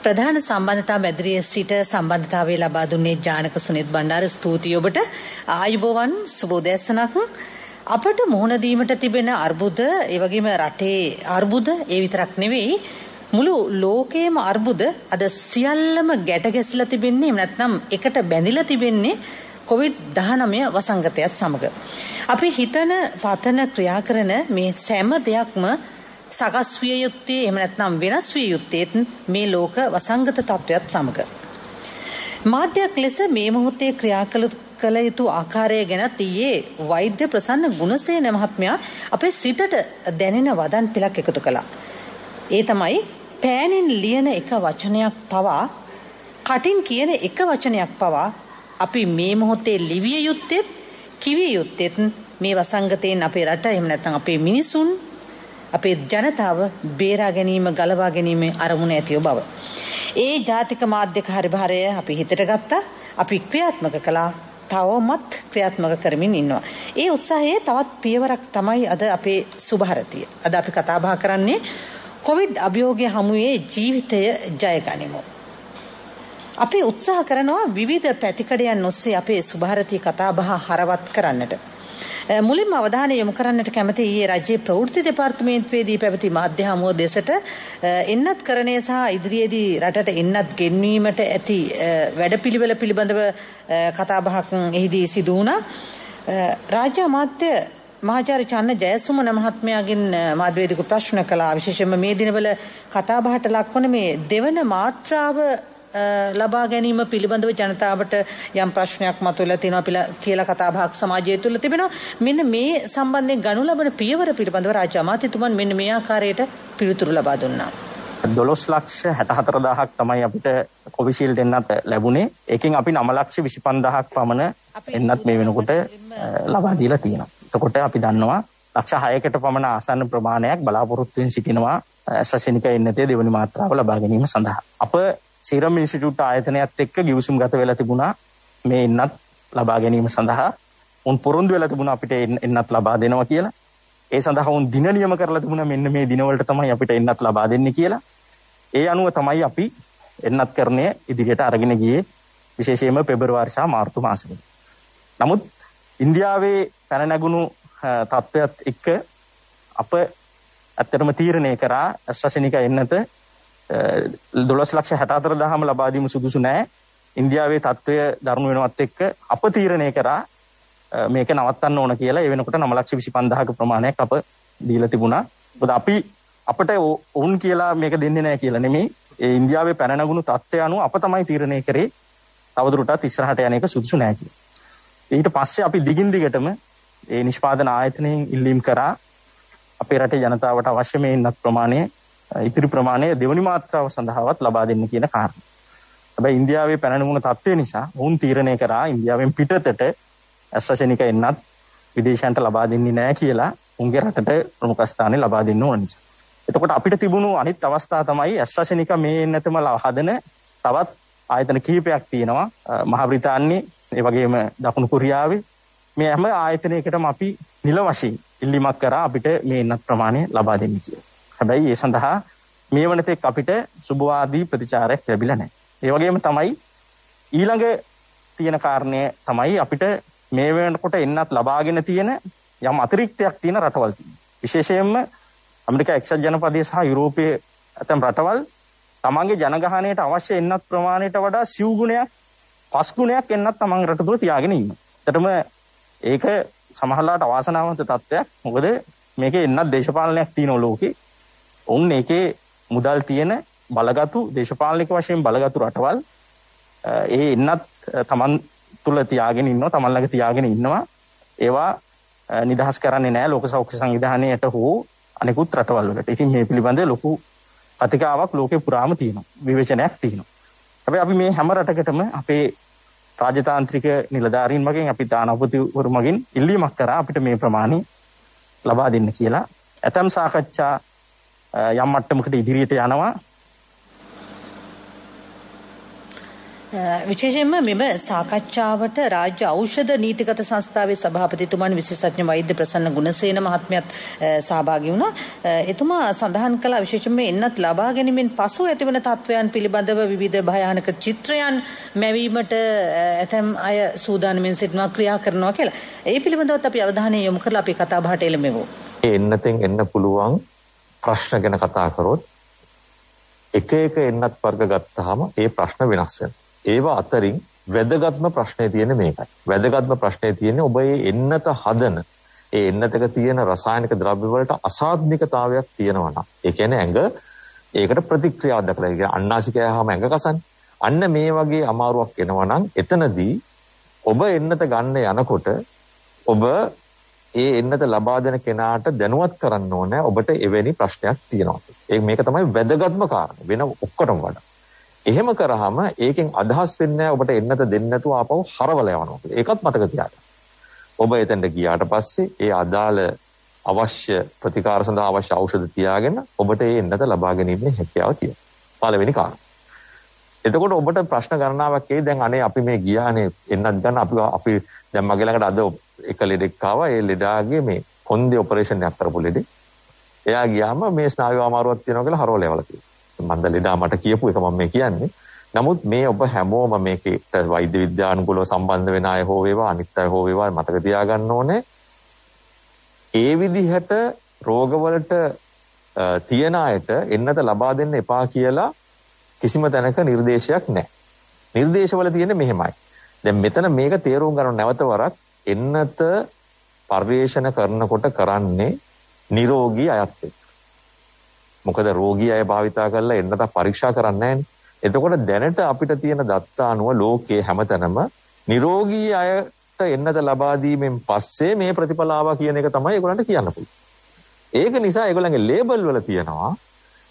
ප්‍රධාන සම්බන්ධතා මැදිරිය සිට සම්බන්ධතාවය ලබා දුන්නේ ජානක සුනිත් බණ්ඩාර. ස්තුතියි ඔබට. ආයුබෝවන් සුබෝදෑසනක් අපට මුහුණ දීමට තිබෙන අර්බුද ඒ වගේම රටේ අර්බුද ඒ විතරක් නෙවෙයි මුළු ලෝකයේම අර්බුද අද සියල්ලම ගැට ගැසිලා තිබෙන්නේ එහෙම නැත්නම් එකට බැඳිලා තිබෙන්නේ COVID-19 වසංගතයත් සමග. අපි හිතන පතන ක්‍රියා කරන මේ සෑම දෙයක්ම සකස් විය යුත්තේ එහෙම නැත්නම් වෙනස් විය යුත්තේත් මේ ලෝක වසංගත තත්වයක් සමග. මාධ්‍යයක් ලෙස මේ මොහොතේ ක්‍රියා කළ යුතු ආකාරය ගැනත් ඊයේ වෛද්‍ය ප්‍රසන්න ගුණසේන මහත්මයා අපේ සිතට දැනෙන වදන් පිළක් එකතු කළා. ඒ තමයි පෑනින් ලියන එක වචනයක් පවා කටින් කියන එක වචනයක් පවා අපි මේ මොහොතේ ලිවිය යුත්තේත් කිවිය යුත්තේත් මේ වසංගතයෙන් අපේ රට එහෙම නැත්නම් අපේ මිනිසුන් අපේ ජනතාව බේරා ගැනීම ගලවා ගැනීම අරමුණ ඇතිව බව. ඒ ජාතික මාධ්‍ය කාර්යභාරය අපි හිතට ගත්තා. අපි ක්‍රියාත්මක කළා. තවමත් ක්‍රියාත්මක කරමින් ඉන්නවා. ඒ උත්සාහයේ තවත් පියවරක් තමයි අද අපේ සුභාරතිය. අද අපි කතා බහ කරන්නේ කොවිඩ් අභියෝගය හමුවේ ජීවිතය ජය ගනිමු. අපි උත්සාහ කරනවා විවිධ පැතිකඩයන් ඔස්සේ අපේ සුභාරතී කතා බහ හරවත් කරන්නට. මුලින්ම අවධානය යොමු කරන්නට කැමති ඊයේ රජයේ ප්‍රවෘත්ති දෙපාර්තමේන්තුවේදී පැවති මාධ්‍ය හමුව දෙසට එන්නත් කරණය සහ ඉදිරියේදී රටට එන්නත් ගෙන්වීමට ඇති වැඩපිළිවෙල පිළිබඳව කතාබහක් එහිදී සිදු වුණා. රාජ්‍ය අමාත්‍ය මහාචාර්ය චන්න ජයසුමන මහත්මයාගෙන් මාධ්‍යවේදිකු ප්‍රශ්න කළා විශේෂයෙන්ම මේ දිනවල කතාබහට ලක්වන මේ දෙවන මාත්‍රාව ලබා ගැනීම පිළිබඳව ජනතාවට යම් ප්‍රශ්නයක් මතුවලා තියෙනවා කියලා කතාබහක් සමාජය තුළ තිබෙනවා. මෙන්න මේ සම්බන්ධයෙන් ගනු ලබන පියවර පිළිබඳව රාජ්‍ය අමාත්‍යතුමන් මෙන්න මේ ආකාරයට පිළිතුරු ලබා දුන්නා. දොළොස් ලක්ෂ හැට හතර දහක් තමයි අපිට කොවිශීල්ඩ එන්නත් ලැබුණේ ඒකින් අපි නම ලක්ෂ විසිපන් දහක් පමණ එන්නත් මේ වෙනකොට ලබා දීලා තියෙනවා. එතකොට අපි දන්නවා ලක්ෂ හයකට පමණ ආසන්න ප්‍රමාණයක් බලාපොරොත්තුවෙන් සිටිනවා ඇස්වසනික එන්නතේ දෙවනි මාත්‍රාව ලබා ගැනීම සඳහා. අප සීරම් ඉන්ස්ටිටියුට් ආයතනයත් එක්ක ගිවිසුම් ගත වෙලා තිබුණා මේ එන්නත් ලබා ගැනීම සඳහා උන් පොරොන්දු වෙලා තිබුණා අපිට එන්නත් ලබා දෙනවා කියලා. ඒ සඳහා උන් දින නියම කරලා තිබුණා මෙන්න මේ දිනවලට තමයි අපිට එන්නත් ලබා දෙන්නේ කියලා. ඒ අනුව තමයි අපි එන්නත් කරණය ඉදිරියට අරගෙන ගියේ විශේෂයෙන්ම පෙබරවාරි සහ මාර්තු මාසෙවල. නමුත් ඉන්දියාවේ පැන නැගුණු තත්ත්වයක් එක්ක අප ඇත්තටම තීරණය කරා ඇස්ට්‍රසෙනික එන්නත දොළොස් ලක්ෂ හැටතර දහම ලබාදීම සුදුසු නෑ. ඉන්දියාවේ තත්ත්වය දරුණු වෙනවත් එක්ක අප තීරණය කරා මේක නවත්තන්න ඕන කියලා. ඒ වෙනකොට නම ලක්ෂ විසි පන්දහක ප්‍රමාණයක් අප දීල තිබුණා. බොද අපි අපට ඔවුන් කියලා මේක දෙන්නේ නෑ කියලා නෙමේ ඒ ඉන්දියාවේ පැනනගුණු තත්ත්වය අනුව අප තමයි තීරණය කරේ තවදුරටත් ඉස්සරහට යන එක සුදුසු නෑ කියලා. ඊට පස්සේ අපි දිගින් දිගටම ඒ නිෂ්පාදන ආයතනයෙන් ඉල්ලීම් කරා. අපේ රටේ ජනතාවට අවශ්‍ය මේ ඉන්නත් ප්‍රමාණය ඉතිරි ප්‍රමාණය දෙවනි මාත්‍රාව සඳහාවත් ලබා දෙන්න කියන කාරණා. හැබැයි ඉන්දියාවේ පැනනමුණ තත්ත්වය නිසා වුන් තීරණය කරා ඉන්දියාවෙන් පිටතට ඇස්ට්‍රසෙනික එන්නත් විදේශයන්ට ලබා දෙන්නේ නැහැ කියලා උන්ගේ රටට ප්‍රමුඛ ස්ථානෙ ලබා දෙන්න ඕන නිසා. එතකොට අපිට තිබුණු අනිත් අවස්ථා තමයි ඇස්ට්‍රසෙනික මේ එන්නතම හදන තවත් ආයතන කිහිපයක් තියෙනවා. මහා බ්‍රිතාන්‍යයේ ඒ වගේම දකුණු කොරියාවේ මේ හැම ආයතනයකටම අපි නිල වශයෙන් ඉල්ලීමක් කරා අපිට මේ එන්නත් ප්‍රමාණය ලබා දෙන්න කියලා. හැබැයි ඒ සඳහා මේ වනතෙක් අපිට සුභවාදී ප්‍රතිචාරයක් ලැබිලා නැහැ. ඒ වගේම තමයි ඊළඟ තියෙන කාරණය තමයි අපිට මේ වෙනකොට එන්නත් ලබාගෙන තියෙන යම් අතිරික්තයක් තියෙන රටවල් තියෙනවා. විශේෂයෙන්ම ඇමරිකා එක්සත් ජනපදයේ සහ යුරෝපයේ ඇතැම් රටවල් තමන්ගේ ජනගහනයට අවශ්‍ය එන්නත් ප්‍රමාණයට වඩා සිව් ගුණයක් පස් ගුණයක් එන්නත් තමන් රට තුළ තියාගෙන ඉන්න. ඇත්තටම ඒක සමහරලාට අවාසනාවන්ත තත්ත්වයක්. මොකද මේකේ එන්නත් දේශපාලනයක් තියෙනවා ලෝකේ. ඔවුන් ඒකේ මුදල් තියෙන බලගතු දේශපාලනික වශයෙන් බලගතු රටවල් ඒ එන්නත් තමන් තුළ තියාගෙන ඉන්නවා තමන් ළඟ තියාගෙන ඉන්නවා ඒවා නිදහස් කරන්නේ නැහැ ලෝක සෞඛ්‍ය සංවිධානයට හෝ අනෙකුත් රටවල් වලට. ඉතින් මේ පිළිබඳ ලොකු කතිකාවක් ලෝකේ පුරාම තියෙනවා. විවේචනයක් තියෙනවා. හැබැයි අපි මේ හැම රටකටම අපේ රාජතාන්ත්‍රික නිලධාරීන් මගින් අපි තානාපතිවරු මගින් ඉල්ලීමක් කරා අපිට මේ ප්‍රමාණය ලබා දෙන්න කියලා. ඇතම් සාකච්ඡා යම් මට්ටමකට ඉදිරියට යනවා විශේෂයෙන්ම මෙම සාකච්ඡාවට රාජ්‍ය ඖෂධ නීතිගත සංස්ථාවේ සභාපතිතුමන් විශේෂඥ වෛද්‍ය ප්‍රසන්න ගුණසේන මහත්මයාත් සහභාගී වුණා. එතුමා සඳහන් කළ විශේෂයෙන්ම එන්නත් ලබා ගැනීමෙන් පසු ඇතිවන තත්ත්වයන් පිළිබඳව විවිධ භයානක චිත්‍රයන් මැවීමට ඇතැම් අය සූදානමින් සිටිනවා ක්‍රියා කරනවා කියලා. ඒ පිළිබඳවත් අපි අවධානය යොමු කරලා අපි කතා බහට එළඹෙමු. ඒ එන්නතෙන් එන්න පුළුවන් ප්‍රශ්න ගැන කතා කරොත් එක එක එන්නත් වර්ග ගත්තාම ඒ ප්‍රශ්න වෙනස් වෙනවා. ඒවා අතරින් වැදගත්ම ප්‍රශ්නේ තියෙන්නේ මේකයි. වැදගත්ම ප්‍රශ්නේ තියෙන්නේ ඔබ මේ එන්නත හදන ඒ එන්නතක තියෙන රසායනික ද්‍රව්‍ය වලට අසාධනිකතාවයක් තියෙනවා නම් ඒ කියන්නේ ඇඟ ඒකට ප්‍රතික්‍රියා දක්වලා කියන අන්නාසිකයහම ඇඟ කසන්නේ. අන්න මේ වගේ අමාරුවක් එනවා නම් එතනදී ඔබ එන්නත ගන්න යනකොට ඔබ ඒ එන්නත ලබා දෙන කෙනාට දැනුවත් කරන්න ඕනේ ඔබට එවැනි ප්‍රශ්නයක් තියෙනවා. ඒ මේක තමයි වැදගත්ම කාරණා. වෙන ඔක්කොටම වඩා. එහෙම කරාම ඒකෙන් අදහස් වෙන්නේ ඔබට එන්නත දෙන්නේ නැතුව ආපහු හරවල යනවා. ඒකත් මතක තියාගන්න. ඔබ එතනට ගියාට පස්සේ ඒ අදාළ අවශ්‍ය ප්‍රතිකාර සඳහා අවශ්‍ය ඖෂධ තියාගෙන ඔබට ඒ එන්නත ලබා ගැනීමේ හැකියාව තියෙනවා. පළවෙනි කාරණා. එතකොට ඔබට ප්‍රශ්න ගණනාවක් එයි දැන් අනේ අපි මේ ගියානේ එන්නත් ගන්න අපි අපි දැන් මගේ ළඟට අද එක ලෙඩෙක් ආවා ඒ ලෙඩාගේ මේ කොන්දේ ඔපරේෂන් එකක් කරපු ලෙඩේ. එයා ගියාම මේ ස්නායු අමාරුවක් තියෙනවා කියලා හරවල යවලා කිව්වා. මන්ද ලෙඩා මට කියපු එක මම මේ කියන්නේ. නමුත් මේ ඔබ හැමෝම මේකට වෛද්‍ය විද්‍යානුකූලව සම්බන්ධ වෙන අය හෝ වේවා අනිත් අය හෝ වේවා මතක තියාගන්න ඕනේ. ඒ විදිහට රෝගවලට තියෙන අයට එන්නත ලබා දෙන්න එපා කියලා කිසිම තැනක නිර්දේශයක් නැහැ. නිර්දේශවල තියෙන්නේ මෙහෙමයි. දැන් මෙතන මේක තේරුම් ගන්න නැවත වරක් එන්නත පර්යේෂණ කරනකොට කරන්නේ නිරෝගී අයත් එක්ක. මොකද රෝගී අය භාවිතා කරලා එන්නත පරීක්ෂා කරන්නේ එතකොට දැනට අපිට තියෙන දත්ත අනුව ලෝකයේ හැමතැනම නිරෝගී අයට එන්නත ලබා දීමෙන් පස්සේ මේ ප්‍රතිඵලාව කියන එක තමයි ඒගොල්ලන්ට කියන්න පුළුවන්. ඒක නිසා ඒගොල්ලන්ගේ ලේබල් වල තියෙනවා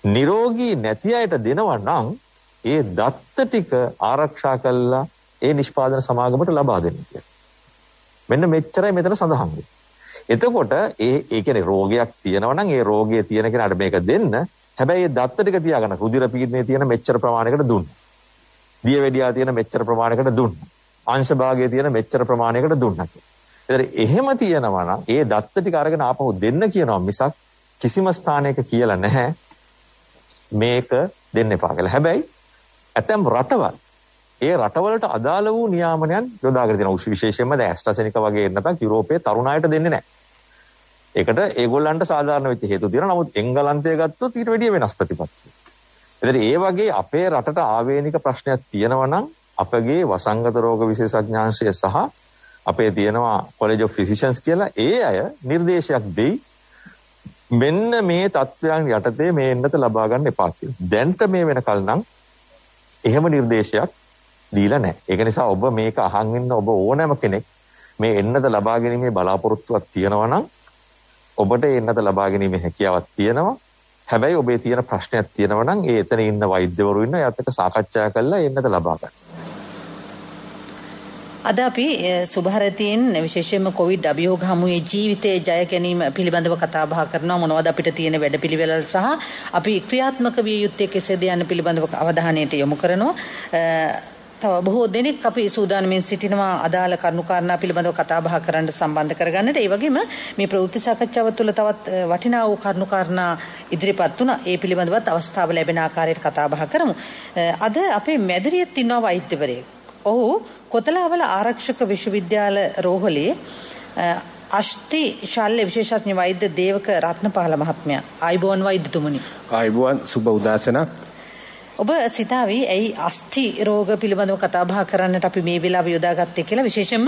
නිරෝගී නැති අයට දෙනවා නම් ඒ දත්ත ටික ආරක්ෂා කළා ඒ නිෂ්පාදන සමාගමට ලබා දෙන්න කියලා. මෙන්න මෙච්චරයි මෙතන සඳහන් එතකොට ඒ ඒ කියන්නේ රෝගයක් තියෙනවා නම් ඒ රෝගය තියෙන කෙනාට මේක දෙන්න. හැබැයි ඒ දත්ත ටික තියාගන්න රුධිර පීඩනයේ තියෙන මෙච්චර ප්‍රමාණයකට දුන්න. දියවැඩියා තියෙන මෙච්චර ප්‍රමාණයකට දුන්න. අංශ භාගයේ තියෙන මෙච්චර ප්‍රමාණයකට දුන්නා කියලා. එහෙම තියෙනවා නම් ඒ දත්ත ටික අරගෙන ආපහු දෙන්න කියනවා මිසක් කිසිම ස්ථානයක කියලා නැහැ මේක දෙන්න එපා කියලා. හැබැයි ඇතැම් රටවල් ඒ රටවලට අදාළ වූ නියාමනයන් යොදාගෙන තියෙනවා. විශේෂයෙන්ම දැන් ඇස්ට්‍රාසෙනිකා වගේ එන්නතක් යුරෝපයේ තරුණ අයට දෙන්නේ නැහැ. ඒකට ඒගොල්ලන්ට සාධාරණ වෙච්ච හේතු තියෙනවා. නමුත් එංගලන්තය ගත්තොත් ඊට වැඩිය වෙනස් ප්‍රතිපත්තියක්. එතන ඒ වගේ අපේ රටට ආවේනික ප්‍රශ්නයක් තියෙනවා නම් අපගේ වසංගත රෝග විශේෂඥාංශය සහ අපේ තියෙනවා College of Physicians කියලා ඒ අය නිර්දේශයක් දෙයි මෙන්න මේ තත්ත්වයන් යටතේ මේ එන්නත ලබා ගන්න එපා කියලා. දැන්ට මේ වෙනකල් නම් එහෙම නිර්දේශයක් දීලා නැහැ. ඒක නිසා ඔබ මේක අහන් ඉන්න ඔබ ඕනෑම කෙනෙක් මේ එන්නත ලබා ගැනීමේ බලාපොරොත්තුවක් තියෙනවා නම් ඔබට එන්නත ලබා ගැනීමේ හැකියාවක් තියෙනවා. හැබැයි ඔබේ තියෙන ප්‍රශ්නයක් තියෙනවා නම් ඒ එතන ඉන්න වෛද්‍යවරු ඉන්න එයාත් එක්ක සාකච්ඡා කරලා එන්නත ලබා ගන්න. අද අපි සුභාරතීන් විශේෂයෙන්ම කොවිඩ් අභියෝග හමුවේ ජීවිතයේ ජය ගැනීම පිළිබඳව කතා බහ කරනවා මොනවද අපිට තියෙන වැඩපිළිවෙළ සහ අපි ක්‍රියාත්මක විය යුත්තේ කෙසේද යන්න පිළිබඳව අවධානයට යොමු කරනවා තව බොහෝ දෙනෙක් අපි සූදානමින් සිටිනවා අදාළ කරුණු කාරණා පිළිබඳව කතා බහ කරන්න සම්බන්ධ කරගන්නට. ඒ වගේම මේ ප්‍රවෘත්ති සාකච්ඡාව තුළ තවත් වටිනා වූ කරුණු කාරණා ඉදිරිපත් වුණා. ඒ පිළිබඳවත් අවස්ථාව ලැබෙන ආකාරයට කතා බහ කරමු. අද අපේ මැදිරියෙත් ඉන්නවා වෛද්‍යවරයෙක්. ඔහු කොතලාවල ආරක්ෂක විශ්වවිද්‍යාල රෝහලේ අෂ්ටි ශල්‍ය විශේෂඥ වෛද්‍ය දේවක රත්නපාල මහත්මයා. ආයිබෝන් වෛද්‍යතුමනි. ආයිබෝන් සුබ උදාසනක්. ඔබ සිතාවි ඇයි අස්ථි රෝග පිළිබඳව කතා බහ කරන්නට අපි මේ වෙලාව යොදාගත්තේ කියලා විශේෂයෙන්ම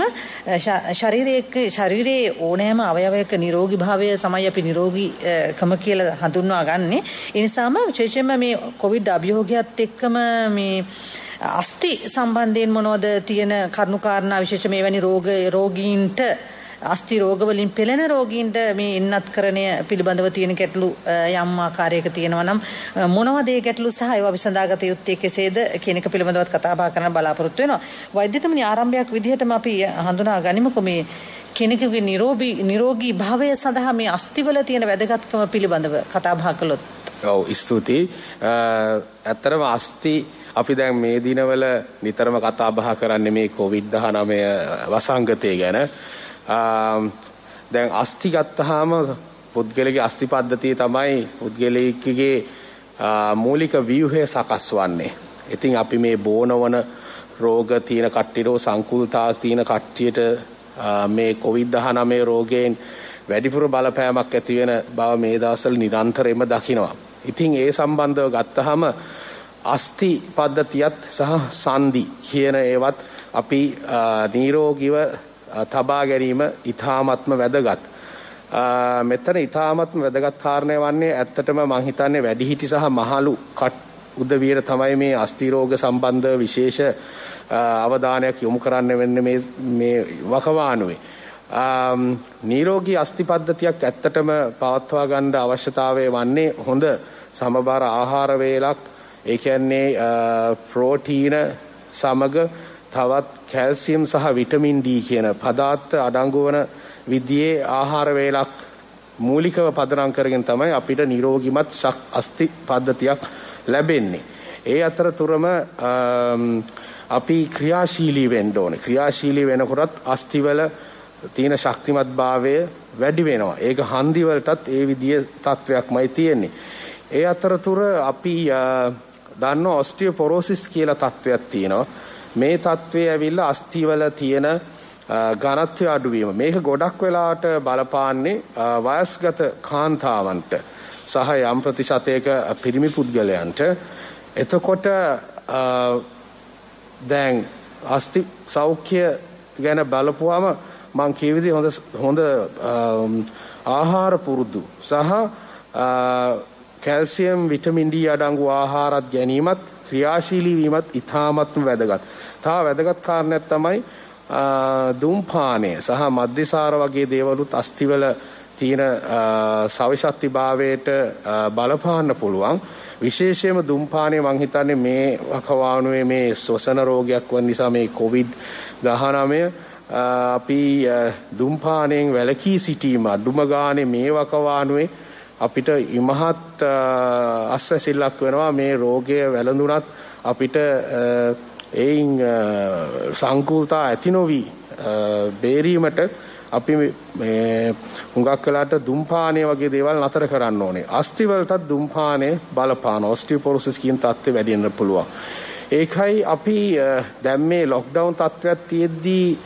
ශරීරයේ ශරීරයේ ඕනෑම අවයවයක නිරෝගී භාවය තමයි අපි නිරෝගීකම කියලා හඳුන්වා ගන්නෙ. ඒ නිසාම විශේෂයෙන්ම මේ කොවිඩ් අභියෝගයත් එක්කම මේ අස්ථි සම්බන්ධයෙන් මොනවද තියෙන කරුණුකාරණා විශේෂ මේවැනි රෝග රෝගීන්ට අස්ථි රෝග වලින් පෙළෙන රෝගීන්ට මේ එන්නත්කරණය පිළිබඳව තියෙන ගැටලු යම් ආකාරයක තියෙනවා නම් මොනවද ඒ ගැටලු සහ ඒවා විසඳාගත යුත්තේ කෙසේද කියන එක පිළිබඳවත් කතා බහ කරන්න බලාපොරොත්තු වෙනවා. වෛද්‍යතුමනි ආරම්භයක් විදිහටම අපි හඳුනා ගනිමුකෝ මේ කෙනෙකුගේ නිරෝගී නිරෝගී භාවය සඳහා මේ අස්තිවල තියෙන වැදගත්කම පිළිබඳව කතා බහ කළොත්. ඔව් ස්තුතියි. ඇත්තරම අස්ති අපි දැන් මේ දිනවල නිතරම කතා බහ කරන්නේ මේ COVID-19 වසංගතය ගැන. දැන් අස්ති ගත්තාම පුද්ගලගේ අස්ති පද්ධතිය තමයි පුද්ගලයෙක්ගේ මූලික ව්‍යුහය සකස් වන්නේ. ඉතින් අපි මේ බෝනවන රෝග තියෙන කට්ටියෝ සංකුල්තා තියෙන කට්ටියට මේ COVID-19 රෝගයෙන් වැඩිපුර බලපෑමක් ඇති වෙන බව මේ දවස්වල නිරන්තරයෙන්ම දකිනවා. ඉතින් ඒ සම්බන්ධව ගත්තහම අස්ති පද්ධතියත් සහ සන්දි කියන ඒවත් අපි නිරෝගීව තබා ගැනීම ඊ타ත්ම වැදගත්. මෙතන ඊ타ත්ම වැදගත් කාරණය වන්නේ ඇත්තටම මං හිතන්නේ වැඩිහිටි සහ මහලු කට් උදවියට තමයි මේ අස්ති රෝග සම්බන්ධ විශේෂ අවධානයක් යොමු කරන්න වෙන්නේ මේ මේ වකවානුවේ. නිරෝගී අස්ති පද්ධතියක් ඇත්තටම පවත්වා ගන්න අවශ්‍යතාවය වන්නේ හොඳ සමබර ආහාර වේලක් ඒ කියන්නේ ප්‍රෝටීන සමග තවත් කැල්සියම් සහ විටමින් D කියන පදාර්ථ අඩංගු වන විදියේ ආහාර වේලක් මූලිකව පදනම් කරගෙන තමයි අපිට නිරෝගිමත් අස්ති පද්ධතියක් ලැබෙන්නේ. ඒ අතරතුරම අපි ක්‍රියාශීලී වෙන්න ඕනේ. ක්‍රියාශීලී වෙනකොටත් අස්තිවල තියෙන ශක්තිමත් භාවය වැඩි වෙනවා. ඒක හන්දි වලටත් ඒ විදිය තත්වයක්මයි තියෙන්නේ. ඒ අතරතුර අපි දන්න ඔස්ටියෝපොරෝසිස් කියලා තත්වයක් තියෙනවා. මේ තත්වය ඇවිල්ලා අස්තිවල තියෙන ඝනත්වය අඩුවීම. මේක ගොඩක් වෙලාවට බලපාන්නේ වයස්ගත කාන්තාවන්ට සහ යම් ප්‍රතිශතයක පිරිමි පුද්ගලයන්ට. එතකොට දැන් අස්ති සෞඛ්‍ය ගැන බලපුවාම මං කිය විදිහ හොඳ හොඳ ආහාර පුරුදු සහ කැල්සියම් විටමින් D අඩංගු ආහාරත් ගැනීමත් ක්‍රියාශීලී වීමත් ඉතාමත්ම වැදගත්. තව වැදගත් කාරණයක් තමයි දුම්පානය සහ මධ්‍යසාර වගේ දේවලුත් අස්තිවල තියෙන සවිශක්තිභාවයට බලපාන්න පුළුවන්. විශේෂයෙන්ම දුම්පානය මං හිතන්නේ මේ වකවානුවේ මේ ස්වසන රෝගයක් වන නිසා මේ කොවිඩ් 19 අපි දුම්පානයෙන් වැළකී සිටීම අඩුම ගානේ මේ වකවානුවේ අපිට ඉමහත් අස්වැසිල්ලක් වෙනවා මේ රෝගය වැළඳුනත් අපිට එයින් සංකූලතා ඇති නොවි බේරීමට අපි මේ හුඟක් වෙලාට දුම්පානය වගේ දේවල් නතර කරන්න ඕනේ. අස්ථි වලටත් දුම්පානය බලපාන ඔස්ටියෝපොරොසිස් කියන තත්ත්වෙ වැඩි වෙන්න පුළුවන්. ඒකයි අපි දැන් මේ ලොක්ඩවුන් තත්ත්වයක් තියෙද්දී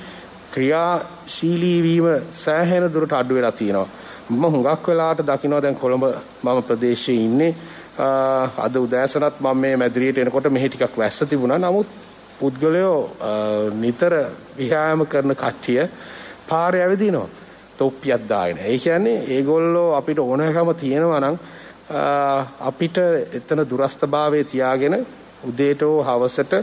ක්‍රියාශීලී වීම සෑහෙන දුරට අඩු වෙලා තියෙනවා. මම හුඟක් වෙලාවට දකිනවා දැන් කොළඹ මම ප්‍රදේශයේ ඉන්නේ. අද උදෑසනත් මම මේ මැදිරියට එනකොට මෙහි ටිකක් වැස්ස තිබුණා. නමුත් පුද්ගලයෝ නිතර ව්‍යායාම කරන කට්ටිය පාරේ ඇවිදිනවා. තොප්පියක් දාගෙන. ඒ කියන්නේ ඒගොල්ලෝ අපිට ඕනෑකම තියෙනවා නම් අපිට එතන දුරස්ථභාවයේ තියාගෙන උදේට හවසට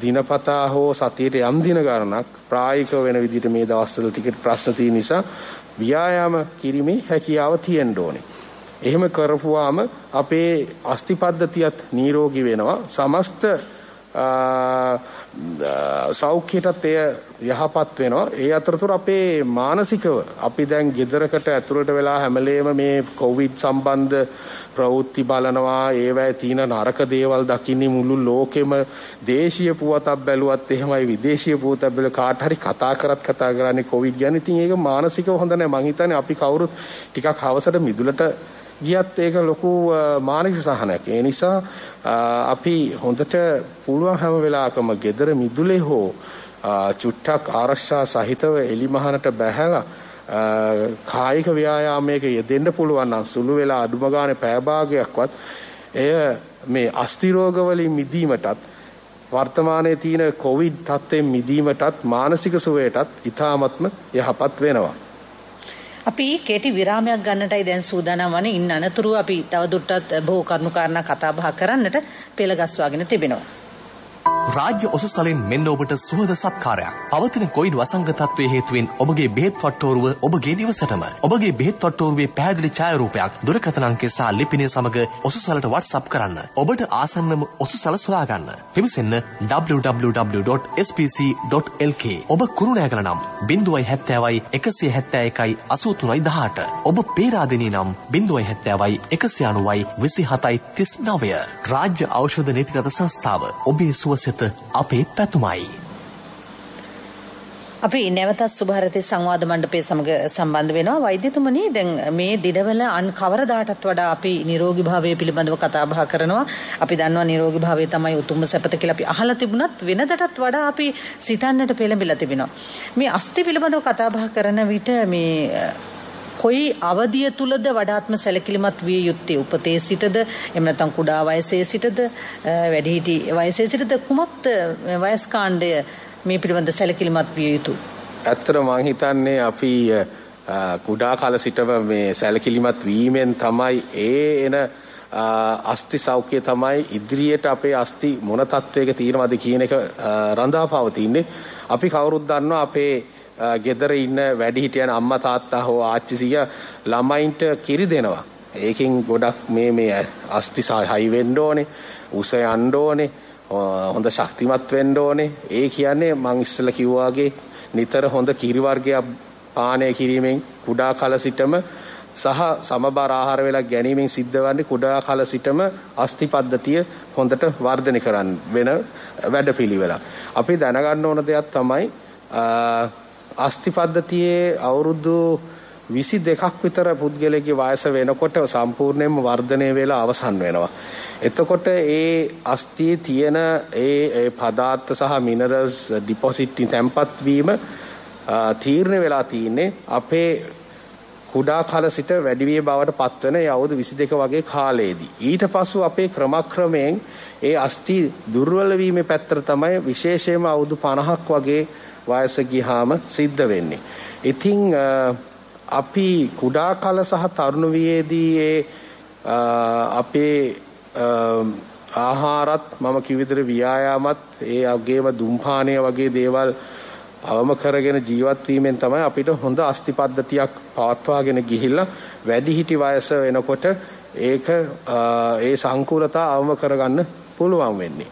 දිනපතා හෝ සතියට යම් දින ගණනක් ප්‍රායෝගික වෙන විදිහට මේ දවස්වල ටික ප්‍රශ්න තියෙන නිසා ව්‍යායාම කිරීමේ හැකියාව තියෙන්න ඕනේ. එහෙම කරපුවාම අපේ අස්ථි පද්ධතියත් නිරෝගී වෙනවා. සමස්ත සෞඛ්‍යයටත් එය යහපත් වෙනවා. ඒ අතරතුර අපේ මානසිකව අපි දැන් ගෙදරකට ඇතුළට වෙලා හැමලේම මේ කොවිඩ් සම්බන්ධ ප්‍රවෘත්ති බලනවා ඒවැය තියෙන නරක දේවල් දකින්නේ මුළු ලෝකෙම දේශීය පුවතක් බැලුවත් එහෙමයි විදේශීය පුවතක් බැලුව කාට හරි කතා කරත් කතා කරන්නේ කොවිඩ් ගැන. ඉතින් ඒක මානසිකව හොඳ නැහැ. මං හිතන්නේ අපි කවුරුත් ටිකක් හවසට මිදුලට ගියත් ඒක ලොකු මානසික සහනයක්. ඒ නිසා අපි හොඳට පුළුවන් හැම වෙලාවකම gedara මිදුලේ හෝ චුට්ටක් ආරක්ෂා සහිතව එලිමහනට බැහැලා කායික ව්‍යායාමයක යෙදෙන්න පුළුවන් නම් සුළු වෙලා අඩුම ගානේ පැය භාගයක්වත් එය මේ අස්ථි රෝග වලින් මිදීමටත් වර්තමානයේ තියෙන කොවිඩ් තත්ත්වයෙන් මිදීමටත් මානසික සුවයටත් ඊ타ත්ම යහපත් වෙනවා. අපි කෙටි විරාමයක් ගන්නටයි දැන් සූදානම් වනේ. ඉන්න අනතුරු අපි තවදුරටත් බොහෝ කරුණු කාරණා කතා බහ කරන්නට පෙළ ගස්වාගෙන තිබෙනවා. රාජ්‍ය ඔසුසලෙන් මෙන්න ඔබට සුහද සත්කාරයක්. පවතින කොයිඩ් වසංගතත්වයේ හේතුවෙන් ඔබගේ බෙහෙත් වට්ටෝරුව ඔබගේ නිවසටම. ඔබගේ බෙහෙත් වට්ටෝරුවේ පැහැදිලි ඡායාරූපයක් දුරකථන අංකය සහ ලිපිනය සමග ඔසුසලට WhatsApp කරන්න. ඔබට ආසන්නම ඔසුසල සොයා ගන්න. පිවිසෙන්න www.spc.lk. ඔබ කුරුණෑගල නම් 070යි 171යි 83යි 18. ඔබ පේරාදෙනී නම් 070යි 190යි 27යි 39. රාජ්‍ය ඖෂධ නීතිගත සංස්ථාව ඔබේ සුවසෙත අපේ පැතුමයි. අපි නැවතත් සුභාරතී සංවාද මණ්ඩපයේ සමග සම්බන්ධ වෙනවා. වෛද්‍යතුමනි දැන් මේ දිනවල අන් කවරදාටත් වඩා අපි නිරෝගී භාවය පිළිබඳව කතා බහ කරනවා. අපි දන්නවා නිරෝගී භාවය තමයි උතුම්ම සැපත කියලා අපි අහලා තිබුණත් වෙනදටත් වඩා අපි සිතන්නට පෙළඹිලා තිබෙනවා. මේ අස්ති පිළිබඳව කතා බහ කරන විට මේ කොයි අවධිය තුලද වඩාත්ම සැලකිලිමත් විය යුත්තේ උපතේ සිටද එහෙම නැත්නම් කුඩා වයසේ සිටද වැඩිහිටි වයසේ සිටද කුමක්ද වයස් කාණ්ඩය මේ පිළිබඳ සැලකිලිමත් විය යුතු? ඇත්තට මම හිතන්නේ අපි කුඩා කාල සිටම මේ සැලකිලිමත් වීමෙන් තමයි ඒ එන අස්ති සෞඛ්‍ය තමයි ඉදිරියට අපේ අස්ති මොන තත්වයක තියෙනවද කියන එක රඳා පවතින්නේ. අපි කවුරුත් දන්නවා අපේ ගෙදර ඉන්න වැඩිහිටියන් අම්මා තාත්තා හෝ ආච්චි සීයා ළමයින්ට කිරි දෙනවා. ඒකෙන් ගොඩක් මේ මේ අස්ති හයි වෙන්න ඕනේ, උස යන්න ඕනේ. හොඳ ශක්තිමත් වෙන්න ඕනේ. ඒ කියන්නේ මං ඉස්සෙල්ලා කිව්වාගේ නිතර හොඳ කිරි වර්ගයක් පානය කිරීමෙන් කුඩා කල සිටම සහ සමබර ආහාර වේලක් ගැනීමෙන් සිද්ධ වන්නේ කුඩා කල සිටම අස්ථි පද්ධතිය හොඳට වර්ධනය කරන්න වෙන වැඩපිළිවෙලක්. අපි දැනගන්න ඕන දෙයක් තමයි අස්ථි පද්ධතියේ අවුරුදු 22ක් විතර පුද්ගලයාගේ වයස වෙනකොට සම්පූර්ණයෙන්ම වර්ධනය වෙලා අවසන් වෙනවා. එතකොට ඒ අස්තියේ තියෙන ඒ පදාර්ථ සහ මිනරල්ස් ඩිපොසිට් තැන්පත් වීම තීරණය වෙලා තියෙන්නේ අපේ කුඩා කල සිට වැඩිවිය බවට පත්වන ඒ අවුරුදු 22 වගේ කාලයේදී. ඊට පසු අපේ ක්‍රමක්‍රමයෙන් ඒ අස්ති දුර්වල වීමේ පැත්තට තමයි විශේෂයෙන්ම අවුරුදු 50ක් වගේ වයස ගියාම සිද්ධ වෙන්නේ. ඉතින් අපි කුඩා කල සහ තරුණ වියේදී ඒ අපේ ආහාරත් මම කිව් විතර ව්‍යායාමත් ඒ වගේම දුම්පානය වගේ දේවල් අවම කරගෙන ජීවත් වීමෙන් තමයි අපිට හොඳ අස්ති පද්ධතියක් පවත්වාගෙන ගිහිල්ලා වැඩිහිටි වයස වෙනකොට ඒක ඒ සංකූලතා අවම කරගන්න පුළුවන් වෙන්නේ.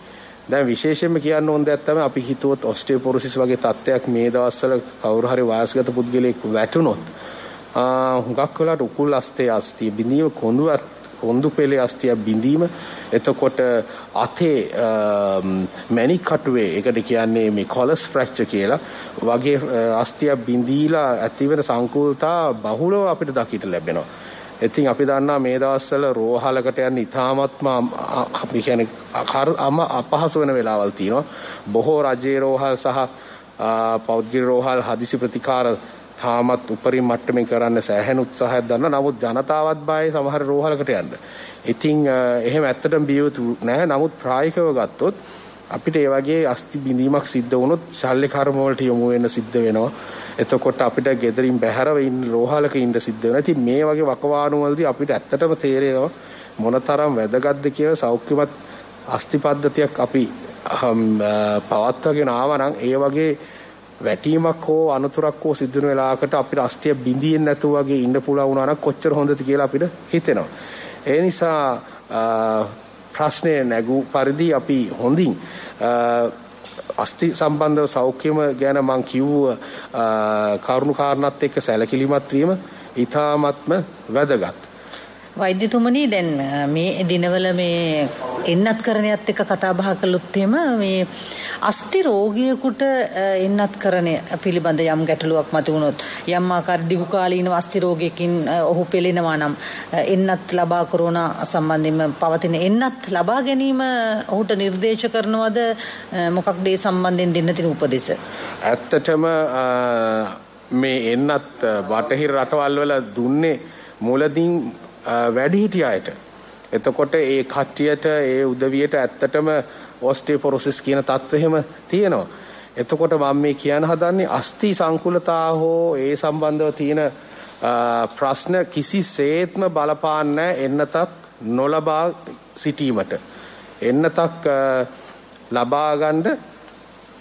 දැන් විශේෂයෙන්ම කියන්න ඕන දෙයක් තමයි අපි හිතුවොත් ඔස්ටියෝපොරොසිස් වගේ තත්ත්වයක් මේ දවස්වල කවුරු හරි වයස්ගත පුද්ගලයෙක් වැටුනොත් හුඟක් වෙලාට උකුල් අස්තේ අස්තිය බිඳීම කොඳුවත් කොඳු පෙළේ අස්තිය බිඳීම එතකොට අතේ මැණික් කටුවේ ඒකට කියන්නේ මේ කොලස් ෆ්‍රැක්චර් කියලා වගේ අස්තිය බිඳීලා ඇතිවෙන සංකූලතා බහුලව අපිට දකිට ලැබෙනවා. ඉතින් අපි දන්නා මේ දවස්වල රෝහලකට යන්න ඉතාමත්ම අපි කියන්නේ අම අපහසු වෙන වෙලාවල් තියෙනවා. බොහෝ රජයේ රෝහල් සහ පෞද්ගලික රෝහල් හදිසි ප්‍රතිකාර තාමත් උපරිම මට්ටමින් කරන්න සෑහෙන උත්සාහයක් දන්නවා. නමුත් ජනතාවත් බයයි සමහර රෝහලකට යන්න. ඉතින් එහෙම ඇත්තටම බිය යුතු නැහැ. නමුත් ප්‍රායෝගිකව ගත්තොත් අපිට ඒ වගේ අස්ති බිඳීමක් සිද්ධ වුණොත් ශල්‍ය කර්ම වලට යොමු වෙන්න සිද්ධ වෙනවා. එතකොට අපිට ගෙදරින් බැහැරව ඉන්න රෝහලක ඉන්න සිද්ධ වෙනවා. ඉතින් මේ වගේ වකවානු වලදී අපිට ඇත්තටම තේරෙනවා මොනතරම් වැදගත්ද කියලා සෞඛ්‍යමත් අස්ති පද්ධතියක් අපි පවත්වාගෙන ආවා නම් ඒ වගේ වැටීමක් හෝ අනතුරක් හෝ සිද්ධ වෙන වෙලාවකට අපිට අස්තිය බිඳියෙන් නැතුව වගේ ඉන්න පුළුවන් වුණා නම් කොච්චර හොඳද කියලා අපිට හිතෙනවා. ඒ නිසා ප්‍රශ්නය නැගූ පරිදි අපි හොඳින් අස්ති සම්බන්ධව සෞඛ්‍යම ගැන මං කිව්ව කරුණු කාරණාත් එක්ක සැලකිලිමත් වීම ඊ타මත්ම වැදගත්. වෛද්‍යතුමනි දැන් මේ දිනවල මේ එන්නත් කරණයත් එක්ක කතා බහ කළොත් එහෙම මේ අස්ති රෝගියෙකුට එන්නත් කරණය පිළිබඳ යම් ගැටලුවක් මතුවුණොත් යම් ආකාර දිගු කාලීන අස්ති රෝගයකින් ඔහු පෙළෙනවා නම් එන්නත් ලබා කොරෝනා සම්බන්ධයෙන් පවතින එන්නත් ලබා ගැනීම ඔහුට නිර්දේශ කරනවද? මොකක්ද ඒ සම්බන්ධයෙන් දෙන්න තියෙන උපදෙස්? ඇත්තටම මේ එන්නත් බටහිර රටවල් වල දුන්නේ මුලදීන් වැඩිහිටිය අයට. එතකොට ඒ කට්ටියට ඒ උදවියට ඇත්තටම ඔස්ටියෝපොරොසිස් කියන තත්ත්වෙ එහෙම තියෙනවා. එතකොට මම මේ කියන්න හදන්නේ අස්ථි සංකුලතා හෝ ඒ සම්බන්ධව තියෙන ප්‍රශ්න කිසිසේත්ම බලපාන්නේ එන්නතක් නොලබා සිටීමට. එන්නතක් ලබා ගන්න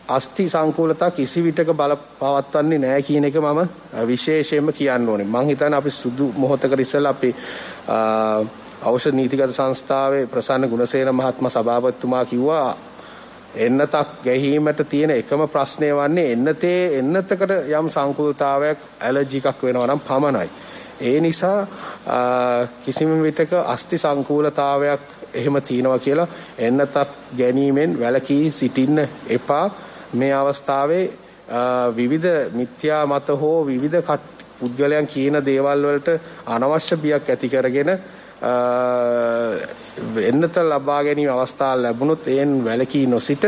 අස්ති සංකූලතා කිසි විටක බල පවත්වන්නේ නැහැ කියන එක මම විශේෂයෙන්ම කියන්න ඕනේ. මං හිතන්නේ අපි සුදු මොහොතකට ඉස්සෙල්ලා අපි ඖෂධ නීතිගත සංස්ථාවේ ප්‍රසන්න ගුණසේන මහත්මයා සභාපතිතුමා කිව්වා එන්නතක් ගැහිීමට තියෙන එකම ප්‍රශ්නය වන්නේ එන්නතේ එන්නතකට යම් සංකූලතාවයක් ඇලර්ජි එකක් වෙනවා නම් පමණයි. ඒ නිසා කිසිම විටක අස්ති සංකූලතාවයක් එහෙම තියෙනවා කියලා එන්නතක් ගැනීමෙන් වැළකී සිටින්න එපා. මේ අවස්ථාවේ විවිධ මිත්‍යා මත හෝ විවිධ පුද්ගලයන් කියන දේවල් වලට අනවශ්‍ය බියක් ඇති කරගෙන එන්නත ලබා ගැනීම අවස්ථාව ලැබුණොත් එයින් වැළකී නොසිට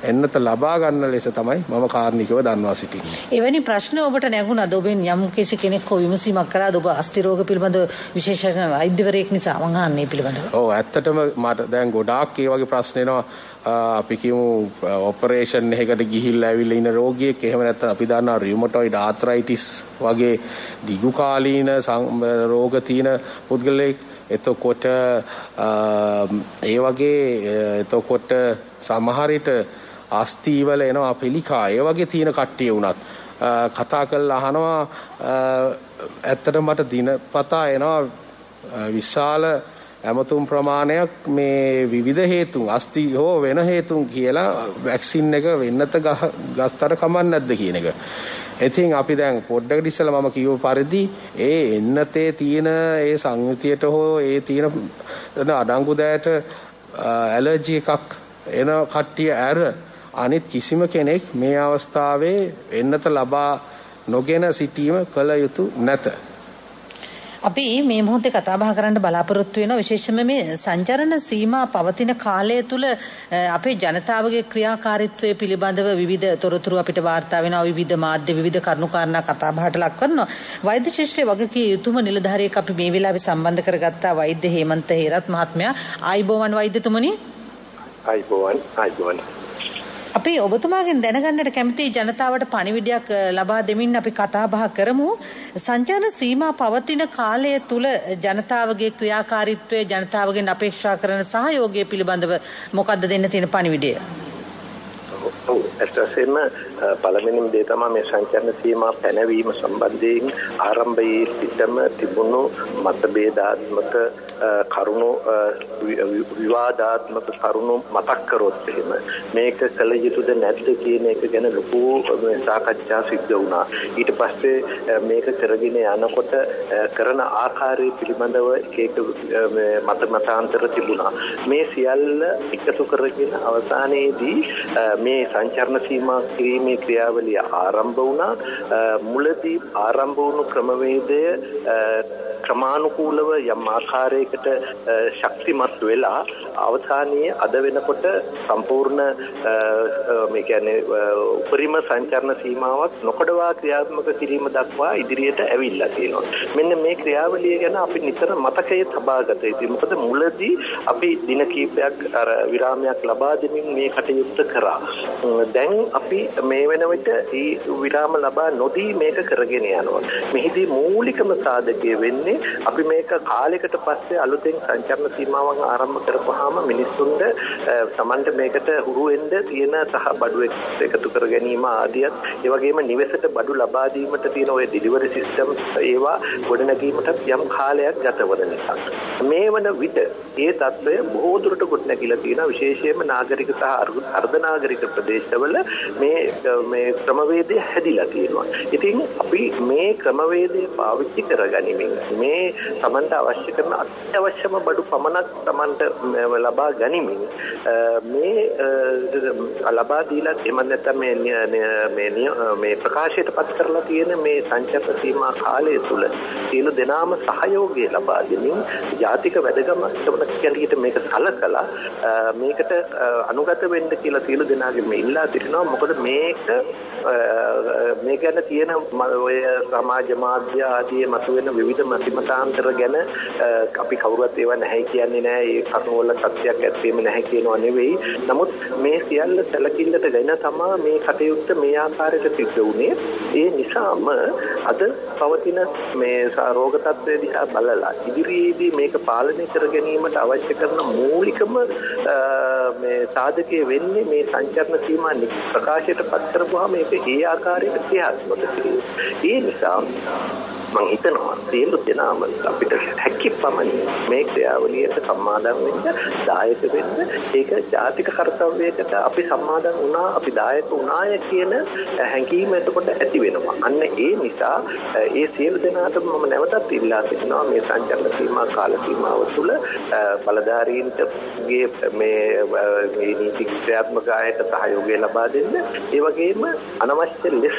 එන්නත ලබා ගන්න ලෙස තමයි මම කාර්නිකව දන්වා සිටින්නේ. එවැනි ප්‍රශ්න ඔබට නැගුණාද? ඔබෙන් යම් කිසි කෙනෙක් හෝ විමසීමක් කරාද ඔබ අස්ථි රෝග පිළිබඳව විශේෂ වෛද්‍යවරයෙක් නිසා මම අහන්නේ පිළිබඳව. ඔව් ඇත්තටම මට දැන් ගොඩාක් ඒ වගේ ප්‍රශ්න එනවා. අපි කියමු ඔපරේෂන් එකකට ගිහිල්ලා ඇවිල්ලා ඉන්න රෝගියෙක්. එහෙම නැත්නම් අපි දන්නවා රියුමටොයිඩ් ආතරයිටිස් වගේ දිගු කාලීන රෝග තියෙන පුද්ගලයෙක්. එතකොට ඒ වගේ එතකොට සමහරිට අස්තිවල එනවා පිළිකා ඒ වගේ තියෙන කට්ටිය වුණත් කතා කරලා අහනවා ඇත්තට මට දිනපතා එනවා විශාල ඇමතුම් ප්‍රමාණයක් මේ විවිධ හේතුන් අස්ති හෝ වෙන හේතුන් කියලා වැක්සින් එක වෙන්නත ගස්තර කමක් නැද්ද කියන එක. ඉතින් අපි දැන් පොඩ්ඩකට ඉස්සෙල්ලා මම කියව පරිදි ඒ එන්නතේ තියෙන ඒ සංයුතියට හෝ ඒ තියෙන අඩංගු දෑට ඇලර්ජි එකක් එන කට්ටිය ඇර අනිත් කිසිම කෙනෙක් මේ අවස්ථාවේ එන්නත ලබා නොගෙන සිටීම කළ යුතු නැත. අපි මේ මොහොතේ කතා බහ කරන්න බලාපොරොත්තු වෙන විශේෂයෙන්ම මේ සංචරණ සීමා පවතින කාලය තුල අපේ ජනතාවගේ ක්‍රියාකාරීත්වය පිළිබඳව විවිධ තොරතුරු අපිට වාර්තා වෙනවා. විවිධ මාධ්‍ය විවිධ කරුණුකාරණා කතා බහට ලක් කරනවා. වෛද්‍ය ශිෂ්‍යයේ වගකී යුතුම නිලධාරියෙක් අපි මේ වෙලාවේ සම්බන්ධ කරගත්තා. වෛද්‍ය හේමන්ත හේරත් මහත්මයා. ආයිබෝවන් වෛද්‍යතුමනි. ආයිබෝවන් ආයිබෝවන් අපි ඔබතුමාගෙන් දැනගන්නට කැමති ජනතාවට පණිවිඩයක් ලබා දෙමින් අපි කතා බහ කරමු. සංචාන සීමා පවතින කාලය තුල ජනතාවගේ ක්‍රියාකාරීත්වය ජනතාවගෙන් අපේක්ෂා කරන සහයෝගය පිළිබඳව මොකද්ද දෙන්න තියෙන පණිවිඩය? ඔව් ඇත්තටම පළවෙනිම දේ තමයි මේ සංචරණ සීමා පැනවීම සම්බන්ධයෙන් ආරම්භයේ සිටම තිබුණු මතභේදාත්මක කරුණු විවාදාත්මක කරුණු මතක් කරොත් එහෙම මේක කළ යුතුද නැද්ද කියන එක ගැන ලොකු සාකච්ඡා සිද්ධ වුණා. ඊට පස්සේ මේක කරගෙන යනකොට කරන ආකාරය පිළිබඳව එක එක මත මතාන්තර තිබුණා. මේ සියල්ල එකතු කරගෙන අවසානයේදී මේ සංචරණ සීමා කිරීමේ ක්‍රියාවලිය ආරම්භ වුණා. මුලදී ආරම්භ වුණු ක්‍රමවේදය ක්‍රමානුකූලව යම් ආකාරයකට ශක්තිමත් වෙලා අවසානයේ අද වෙනකොට සම්පූර්ණ මේ කියන්නේ උපරිම සංචරණ සීමාවක් නොකඩවා ක්‍රියාත්මක කිරීම දක්වා ඉදිරියට ඇවිල්ලා තියෙනවා. මෙන්න මේ ක්‍රියාවලිය ගැන අපි නිතර මතකයේ තබා ගත යුතුයි. මොකද මුලදී අපි දින කිහිපයක් අර විරාමයක් ලබා දෙමින් මේ කටයුත්ත කරා. දැන් අපි මේ වෙන විට ඒ විරාම ලබා නොදී මේක කරගෙන යනවා. මෙහිදී මූලිකම සාධකය වෙන්නේ අපි මේක කාලයකට පස්සේ අලුතෙන් සංචරණ සීමාවන් ආරම්භ කරපුවාම මිනිස්සුන්ට සමන්ට මේකට හුරු වෙන්න තියෙන සහ බඩු එකතු කර ගැනීම ආදියත් ඒ වගේම නිවෙසට බඩු ලබා දීමට තියෙන ওই ඩිලිවරි සිස්ටම් ඒවා ගොඩනැගීමටත් යම් කාලයක් ගත වෙන නිසා මේ වන විට ඒ தত্ত্বය බොහෝ දුරට ගොඩනැගිලා තියෙන විශේෂයෙන්ම නාගරික සහ අර්ධ නාගරික ප්‍රදේශවල මේ මේ ක්‍රමවේදය හැදිලා තියෙනවා. ඉතින් අපි මේ ක්‍රමවේදය පාවිච්චි කරගනිමින් මේ Tamanට අවශ්‍ය කරන අත්‍යවශ්‍යම බඩු පමණක් Tamanට ලබා ගනිමින් මේ ලබා දීලා එම නැත්නම් මේ මේ මේ ප්‍රකාශයට පත් කරලා තියෙන මේ සංචාර සීමා කාලය තුල සියලු දෙනාම සහයෝගය ලබා දෙමින් ජාතික වැදගත්කම කැලියට මේක සලකලා මේකට අනුගත වෙන්න කියලා සියලු දෙනාගෙම ඉල්ලා සිටිනවා මොකද මේක මේ ගැන තියෙන ඔය සමාජ මාධ්‍ය ආදී මතුවෙන විවිධ මතිමතාන්තර ගැන අපි කවුරුත් ඒවා නැහැ කියන්නේ නැහැ. ඒ කරුණවල සත්‍යයක් ඇත්තේම නැහැ කියනවා නෙවෙයි. නමුත් මේ සියල්ල සැලකිල්ලට ගෙන තමා මේ කටයුත්ත මේ ආකාරයට සිද්ධ වුණේ. ඒ නිසාම අද පවතින මේ රෝග තත්ත්වය දිහා බලලා ඉදිරියේදී මේක පාලනය කර ගැනීමට අවශ්‍ය කරන මූලිකම මේ සාධකයේ වෙන්නේ මේ සංචරණ සීමා ප්‍රකාශයට පත් කරපුවාම මේක ඒ ආකාරයට ක්‍රියාත්මක කිරීම. ඒ නිසා මම හිතනවා සියලු දෙනාම අපිට හැකි පමණින් මේ ක්‍රියාවලියට සම්මාදම් වෙන්න දායක වෙන්න. ඒක ජාතික කර්තව්‍යයකට අපි සම්මාදම් වුණා අපි දායක වුණාය කියන හැඟීම එතකොට ඇති වෙනවා. අන්න ඒ නිසා ඒ සියලු දෙනාට මම නැවතත් ඉල්ලා සිටිනවා මේ සංචලන සීමා කාල සීමාව තුළ බලධාරීන්ට මේ මේ නීති ක්‍රියාත්මක ආයත සහයෝගය ලබා දෙන්න. ඒ වගේම අනවශ්‍ය ලෙස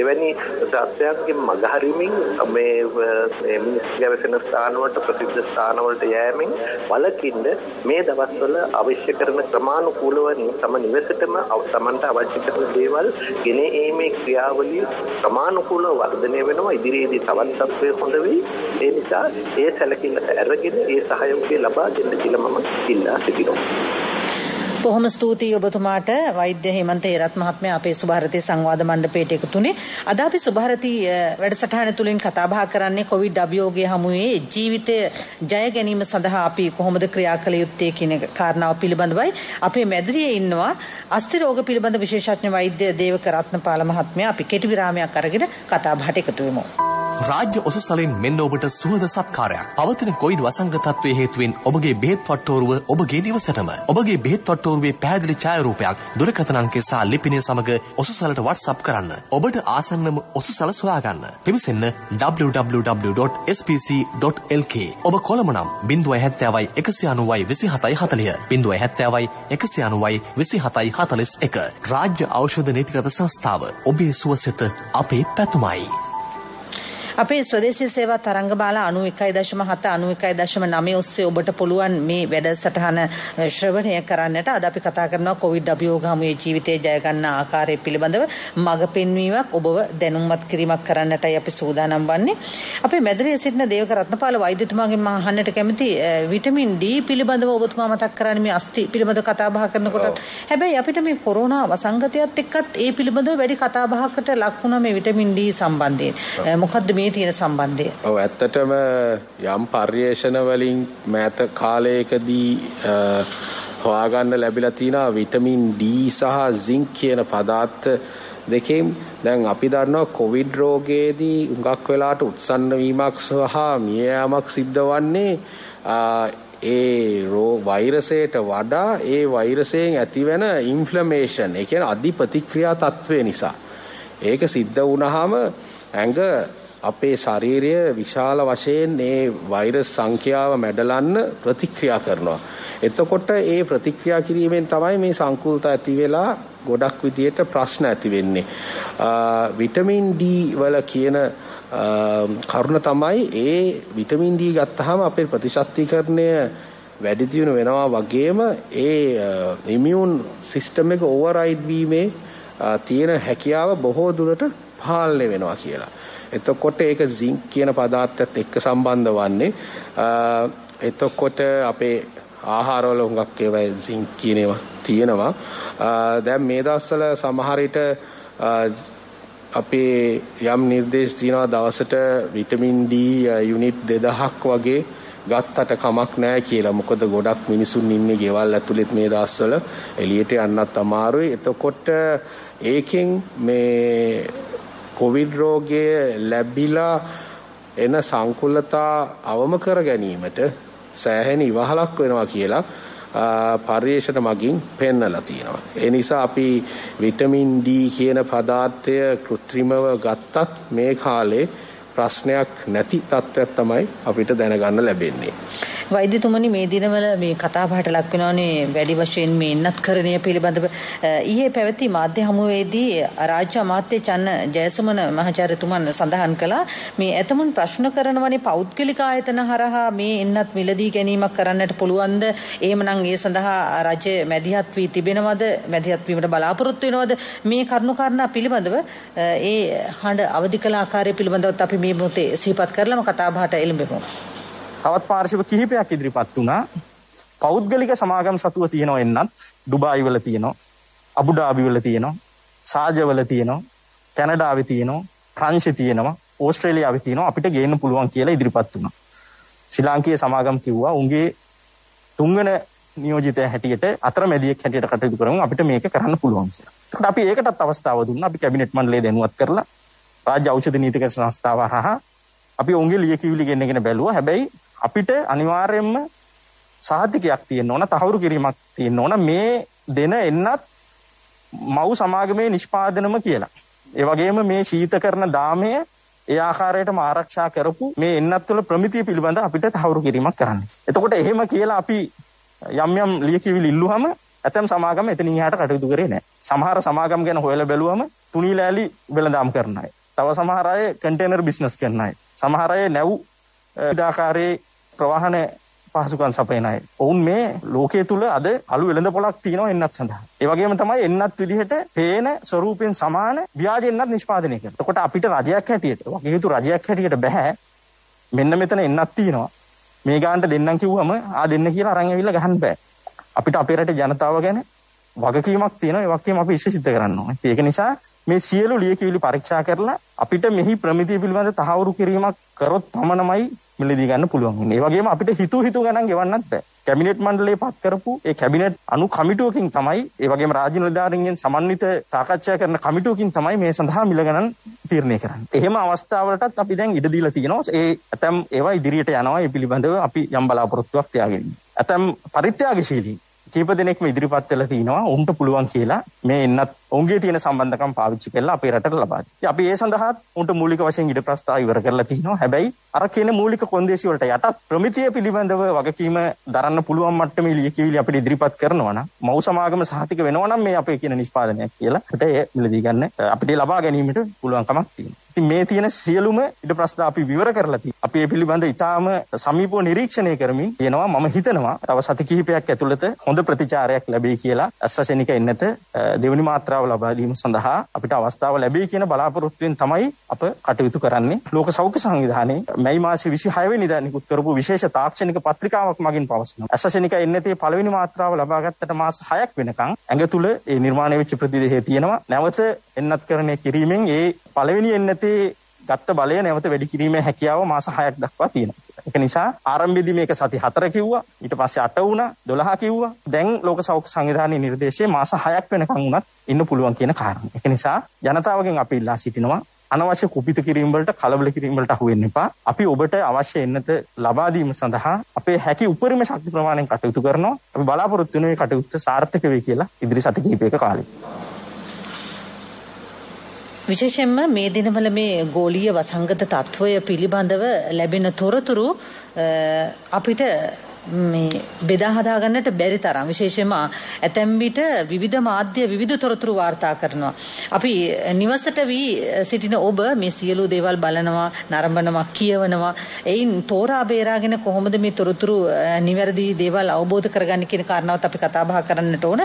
එවැනි සත්‍යයන්ගේ මගහරිමින් මේ මිනිස් ගැවසෙන ස්ථානවලට ප්‍රසිද්ධ ස්ථානවලට යෑමෙන් වලකින්න මේ දවස්වල අවශ්‍ය කරන ක්‍රමානුකූලව තම නිවසටම තමන්ට අවශ්‍ය කරන දේවල් ගෙන ඒමේ ක්‍රියාවලිය ක්‍රමානුකූලව වර්ධනය වෙනවා. ඉදිරියේදී තවත් තත්ත්වය හොඳ වෙයි. ඒ නිසා ඒ සැලකිල්ලට අරගෙන ඒ සහයෝගය ලබා දෙන්න කියලා මම ඉල්ලා සිටිනවා. බොහොම ස්තුතියි ඔබතුමාට වෛද්‍ය හේමන්ත හේරත් මහත්මයා අපේ සුභාරතී සංවාද මණ්ඩපයට එකතුනේ. අද අපි සුභාරතී වැඩසටහන තුලින් කතා බහ කරන්නේ කොවිඩ් අභියෝගයේ හමුවේ ජීවිතය ජය ගැනීම සඳහා අපි කොහොමද ක්‍රියා කළ යුත්තේ කියන කාරණාව පිළිබඳවයි. අපේ මැදිරියේ ඉන්නවා අස්ථි රෝග පිළිබඳ විශේෂඥ වෛද්‍ය දේවක රත්නපාල මහත්මයා. අපි කෙටි විරාමයක් අරගෙන කතා බහට එකතු වෙමු. රාජ්‍ය ඔසුසලින් මෙන්න ඔබට සුහද සත්කාරයක්. පවතින කොයිඩ් වසංගතත්වයේ හේතුවෙන් ඔබගේ බෙහෙත් වට්ටෝරුව ඔබගේ නිවසටම. ඔබගේ බෙහෙත් වට්ටෝරුවේ පැහැදිලි ඡායාරූපයක් දුරකථන අංකය සහ ලිපිනය සමග ඔසුසලට WhatsApp කරන්න. ඔබට ආසන්නම ඔසුසල සොයාගන්න. පිවිසෙන්න www.spc.lk. ඔබ කොළඹ නම් 070යි 190යි 27යි 40. 070යි 190යි 27යි 41. රාජ්‍ය ඖෂධ නීතිගත සංස්ථාව. ඔබේ සුවසෙත අපේ පැතුමයි. අපේ ස්වදේශී සේවා තරංගමාලා 91.7 91.9 ඔස්සේ ඔබට පුළුවන් මේ වැඩසටහන ශ්‍රවණය කරන්නට අද අපි කතා කරනවා කොවිඩ් අභියෝග හමුවේ ජීවිතය ජය ගන්න ආකාරය පිළිබඳව මඟ පෙන්වීමක් ඔබව දැනුම්මත් කිරීමක් කරන්නටයි අපි සූදානම් වන්නේ. අපේ මැදිරියේ සිටින දේවක රත්නපාල වෛද්‍යතුමාගෙන් මම අහන්නට කැමති විටමින් D පිළිබඳව ඔබතුමා මතක් කරන්නේ මේ අස්ථි පිළිබඳව කතා බහ කරනකොට. හැබැයි අපිට මේ කොරෝනා වසංගතයත් එක්කත් ඒ පිළිබඳව වැඩි කතා බහකට ලක් වුණා මේ විටමින් D සම්බන්ධයෙන්. මොකද්ද මේ මේ තියෙන සම්බන්ධය? ඔව් ඇත්තටම යම් පර්යේෂණ වලින් මෑත කාලයකදී හොයාගන්න ලැබිලා තියෙනවා විටමින් D සහ සින්ක් කියන පදාර්ථ දෙකෙන් දැන් අපි දන්නවා කොවිඩ් රෝගයේදී උඟක් වෙලාට උත්සන්න වීමක් සහ මිය යාමක් සිද්ධ වන්නේ ඒ රෝ වෛරසයට වඩා ඒ වෛරසයෙන් ඇතිවෙන ඉන්ෆ්ලමේෂන් ඒ කියන්නේ අධි ප්‍රතික්‍රියා තත්ත්වය නිසා ඒක සිද්ධ වුණාම ඇඟ අපේ ශරීරය විශාල වශයෙන් මේ වෛරස් සංඛ්‍යාව මැඩලන්න ප්‍රතික්‍රියා කරනවා. එතකොට ඒ ප්‍රතික්‍රියා කිරීමෙන් තමයි මේ සංකූලතා ඇති වෙලා ගොඩක් විදියට ප්‍රශ්න ඇති වෙන්නේ. විටමින් D වල කියන කරුණ තමයි ඒ විටමින් D ගත්තාම අපේ ප්‍රතිශක්තිකරණය වැඩි දියුණු වෙනවා වගේම ඒ ඉමියුන් සිස්ටම් එක ඕවර්රයිඩ් වීමේ තියෙන හැකියාව බොහෝ දුරට පාලනය වෙනවා කියලා. එතකොට ඒක සින්ක් කියන පදාර්ථයත් එක්ක සම්බන්ධ වන්නේ එතකොට අපේ ආහාරවල හුඟක් ඒවා සින්ක් කියන ඒවා තියෙනවා. දැන් මේ දවස්වල සමහර විට අපේ යම් නිර්දේශ තියෙනවා දවසට විටමින් D යුනිට් 2000ක් වගේ ගත්තට කමක් නැහැ කියලා. මොකද ගොඩක් මිනිසුන් ඉන්නේ ගෙවල් ඇතුළෙත් මේ දවස්වල එළියට යන්නත් අමාරුයි. එතකොට ඒකෙන් මේ කොවිඩ් රෝගය ලැබිලා එන සංකුලතා අවම කර ගැනීමට සෑහෙන ඉවහලක් වෙනවා කියලා පර්යේෂණ මගින් පෙන්නලා තියෙනවා. ඒ නිසා අපි විටමින් D කියන පදාර්ථය કૃත්‍රිමව ගත්තත් මේ කාලේ ප්‍රශ්නයක් නැති තත්ත්වයක් තමයි අපිට දැනගන්න ලැබෙන්නේ. වෛද්‍යතුමනි මේ දිනවල මේ කතා බහට ලක් වෙනවනේ වැඩි වශයෙන් මේ එන්නත්කරණය පිළිබඳව. ඊයේ පැවති මාධ්‍ය හමුවේදී රාජ්‍ය අමාත්‍ය චන්න ජයසුමන මහාචාර්යතුමන් සඳහන් කළා මේ ඇතමුන් ප්‍රශ්න කරනවනේ පෞද්ගලික ආයතන හරහා මේ එන්නත් මිලදී ගැනීමක් කරන්නට පුළුවන්ද? එහෙමනම් ඒ සඳහා රජය මැදිහත් වී තිබෙනවද? මැදිහත් වීමට බලාපොරොත්තු වෙනවද? මේ කරුණු කාරණා පිළිබඳව ඒ හඬ අවදි කළ ආකාරය පිළිබඳවත් අපි මේ මොහොතේ සිහිපත් කරලම කතා බහට එළඹෙමු. තවත් පාර්ශව කිහිපයක් ඉදිරිපත් වුණා. පෞද්ගලික සමාගම් සතුව තියෙනවා එන්නත් ඩුබායි වල තියෙනවා. අබුඩාබි වල තියෙනවා. සාජ වල තියෙනවා. කැනඩාවේ තියෙනවා, ප්‍රංශේ තියෙනවා, ඕස්ට්‍රේලියාවේ තියෙනවා අපිට ගේන්න පුළුවන් කියලා ඉදිරිපත් වුණා. ශ්‍රී ලාංකීය සමාගම් කිව්වා උන්ගේ තුන්වන නියෝජිතය හැටියට අතරමැදියෙක් හැටියට කටයුතු කරමු අපිට මේක කරන්න පුළුවන් කියලා. ඒකට අපි ඒකටත් අවස්ථාව දුන්නා. අපි කැබිනට් මණ්ඩලය දැනුවත් කරලා රාජ්‍ය ඖෂධ නීතික සංස්ථාව හරහා අපි ඔවුන්ගේ ලියකියවිලි ගෙන්නගෙන බැලුවා. හැබැයි අපිට අනිවාර්යයෙන්ම සාධකයක් තියෙන්න ඕන, තහවුරු කිරීමක් තියෙන්න ඕන මේ දෙන එන්නත් මව් සමාගමේ නිෂ්පාදනම කියලා. ඒ වගේම මේ ශීතකරණ දාමය ඒ ආකාරයටම ආරක්ෂා කරපු මේ එන්නත් වල ප්‍රමිතිය පිළිබඳ අපිට තහවුරු කිරීමක් කරන්න. එතකොට එහෙම කියලා අපි යම් යම් ලියකියවිලි ඉල්ලුවම ඇතැම් සමාගම් එතනින් එහාට කටයුතු කරේ නැහැ. සමහර සමාගම් ගැන හොයලා බැලුවම තුනී ලෑලි වෙළඳාම් කරන අය. තව සමහර අය කන්ටේනර් බිස්නස් කරන අය. සමහර අය නැව් විදාකාරයේ ප්‍රවාහන පහසුකම් සපයන අය. ඔවුන් මේ ලෝකයේ තුල අද අලු වෙළඳ පොලක් තියෙනවා එන්නත් සඳහා. ඒ වගේම තමයි එන්නත් විදිහට පේන ස්වරූපෙන් සමාන ව්‍යාජ එන්නත් නිෂ්පාදනය කරනවා. එතකොට අපිට රජයක් හැටියට වගේ යුතු රජයක් හැටියට බෑ මෙන්න මෙතන එන්නත් තියෙනවා. මේ ගානට දෙන්නම් කිව්වම ආ දෙන්න කියලා අරන් ඇවිල්ලා ගහන්න බෑ. අපිට අපේ රටේ ජනතාව ගැන වගකීමක් තියෙනවා. ඒ වගකීම අපි ඉස්සෙසිත කරන්න ඕනේ. ඒක නිසා මේ සියලු ලියකියවිලි පරීක්ෂා කරලා අපිට මෙහි ප්‍රමිතිය පිළිබඳ තහවුරු කිරීමක් කරොත් පමණමයි මිලදී ගන්න පුළුවන් වෙන්නේ. ඒ වගේම අපිට හිතු හිතු ගණන් ගෙවන්නත් බෑ. කැබිනට් මණ්ඩලයේ පත් කරපු ඒ කැබිනට් අනු කමිටුවකින් තමයි ඒ වගේම රාජ්‍ය නිලධාරීන්ගෙන් සමන්විත සාකච්ඡා කරන කමිටුවකින් තමයි මේ සඳහා මිල ගණන් තීරණය කරන්නේ. එහෙම අවස්ථාවලටත් අපි දැන් ඉඩ දීලා තියෙනවා. ඒ ඇතම් ඒවා ඉදිරියට යනවා. ඒ පිළිබඳව අපි යම් බලාපොරොත්තුවක් තියාගෙන. ඇතම් පරිත්‍යාගශීලී කීප දෙනෙක්ම ඉදිරිපත් වෙලා තිනවා උන්ට පුළුවන් කියලා මේ එන්නත් ඔවුන්ගේ තියෙන සම්බන්ධකම් පාවිච්චි කරලා අපේ රටට ලබා දෙන්න. අපි ඒ සඳහා උන්ට මූලික වශයෙන් ඉඩ ප්‍රස්තාව ඉවර කරලා තිනවා. හැබැයි අර කියන මූලික කොන්දේසි වලට යටත් ප්‍රමිතිය පිළිබඳව වගකීම දරන්න පුළුවන් මට්ටමේ ලියකියවිලි අපිට ඉදිරිපත් කරනවා නම් මව් සමාගම සහතික වෙනවා නම් මේ අපේ කියන නිෂ්පාදනයක් කියලා අපිට ඒ මිලදී ගන්න අපිට ලබා ගැනීමට පුළුවන්කමක් තියෙනවා. ඉතින් මේ තියෙන සියලුම ඉඩ ප්‍රස්ථ අපි විවර කරලා තියෙනවා. අපි මේ පිළිබඳ ඉතාම සමීපව නිරීක්ෂණය කරමින් කියනවා මම හිතනවා තව සති කිහිපයක් ඇතුළත හොඳ ප්‍රතිචාරයක් ලැබෙයි කියලා AstraZeneca එන්නත දෙවනි මාත්‍රාව ලබා දීම සඳහා අපිට අවස්ථාව ලැබෙයි කියන බලාපොරොත්තුවෙන් තමයි අප කටයුතු කරන්නේ. ලෝක සෞඛ්‍ය සංවිධානයේ මැයි මාසයේ 26 වෙනිදා නිකුත් කරපු විශේෂ තාක්ෂණික පත්‍රිකාවක් මගින් පවසනවා. AstraZeneca එන්නතේ පළවෙනි මාත්‍රාව ලබා ගත්තට මාස 6ක් වෙනකන් ඇඟ තුල ඒ නිර්මාණය වෙච්ච ප්‍රතිදේහය තියෙනවා. නැවත එන්නත්කරණය කිරීමෙන් ඒ පළවෙනි එන්නතේ ගත්ත බලය නැවත වැඩි කිරීමේ හැකියාව මාස 6ක් දක්වා තියෙනවා. ඒක නිසා ආරම්භයේදී මේක සති 4 කිව්වා ඊට පස්සේ 8 වුණා 12 කිව්වා දැන් ලෝක සෞඛ්‍ය සංවිධානයේ නිර්දේශයේ මාස 6ක් වෙනකන් වුණත් ඉන්න පුළුවන් කියන කාරණා. ඒක නිසා ජනතාවගෙන් අපි ඉල්ලා සිටිනවා අනවශ්‍ය කුපිත කිරීම වලට කලබල කිරීම වලට අහු වෙන්න එපා. අපි ඔබට අවශ්‍ය එන්නත ලබා දීම සඳහා අපේ හැකි උපරිම ශක්ති ප්‍රමාණයෙන් කටයුතු කරනවා. අපි බලාපොරොත්තු වෙන මේ කටයුත්ත සාර්ථක වෙයි කියලා ඉදිරි සති කිහිපයක කාලෙක. විශේෂයෙන්ම මේ දිනවල මේ ගෝලීය වසංගත තත්ත්වය පිළිබඳව ලැබෙන තොරතුරු අපිට මේ බෙදා හදා ගන්නට බැරි තරම් විශේෂයෙන්ම ඇතැම් විට විවිධ මාධ්‍ය විවිධ තොරතුරු වාර්තා කරනවා. අපි නිවසට වී සිටින ඔබ මේ සියලු දේවල් බලනවා, නරඹනවා, කියවනවා. එයින් තෝරා බේරාගෙන කොහොමද මේ තොරතුරු නිවැරදි දේවල් අවබෝධ කරගන්නේ කියන කාරණාවත් අපි කතා බහ කරන්නට ඕන.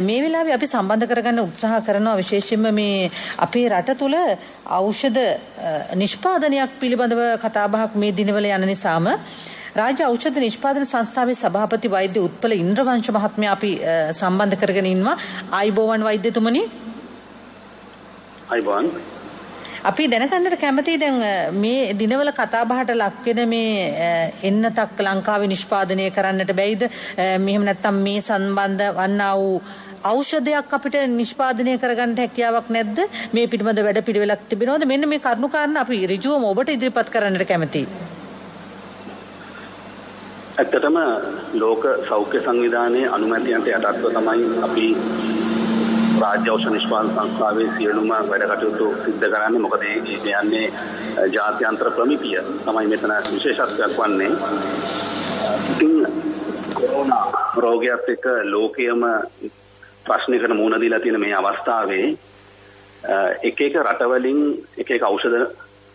මේ වෙලාවේ අපි සම්බන්ධ කරගන්න උත්සාහ කරනවා විශේෂයෙන්ම මේ අපේ රට තුල ඖෂධ නිෂ්පාදනයක් පිළිබඳව කතා බහක් මේ දිනවල යන නිසාම රාජ්‍ය ඖෂධ නිෂ්පාදන සංස්ථාවේ සභාපති වෛද්‍ය උත්පල ඉන්ද්‍රවංශ මහත්මයා අපි සම්බන්ධ කරගෙන ඉන්නවා. ආයිබෝවන් වෛද්‍යතුමනි. ආයිබෝවන්. අපි දැනගන්නට කැමතියි දැන් මේ දිනවල කතා බහට ලක් වෙන මේ එන්නතක් ලංකාවේ නිෂ්පාදනය කරන්නට බැයිද? මෙහෙම නැත්නම් මේ සම්බන්ධ වන්නා වූ ඖෂධයක් අපිට නිෂ්පාදනය කරගන්න හැකියාවක් නැද්ද? මේ පිළිබඳ වැඩ පිළිවෙලක් තිබෙනවද? මෙන්න මේ කරුණු කාරණා අපි ඍජුවම ඔබට ඉදිරිපත් කරන්නට කැමතියි. ඇත්තටම ලෝක සෞඛ්‍ය සංවිධානයේ අනුමැතියන්ට යටත්ව තමයි අපි රාජ්‍ය ඖෂධ නිෂ්පාදන සංස්ථාවේ සියලුම වැඩ කටයුතු සිද්ධ කරන්නේ මොකද මේ කියන්නේ ජාත්‍යන්තර ප්‍රමිතිය තමයි මෙතන විශේෂත්වයක් වන්නේ. ඉතින් කොරෝනා රෝගයත් එක්ක ලෝකයේම ප්‍රශ්නයකට මුහුණ දීලා තියෙන මේ අවස්ථාවේ එක එක රටවලින් එක එක ඖෂධ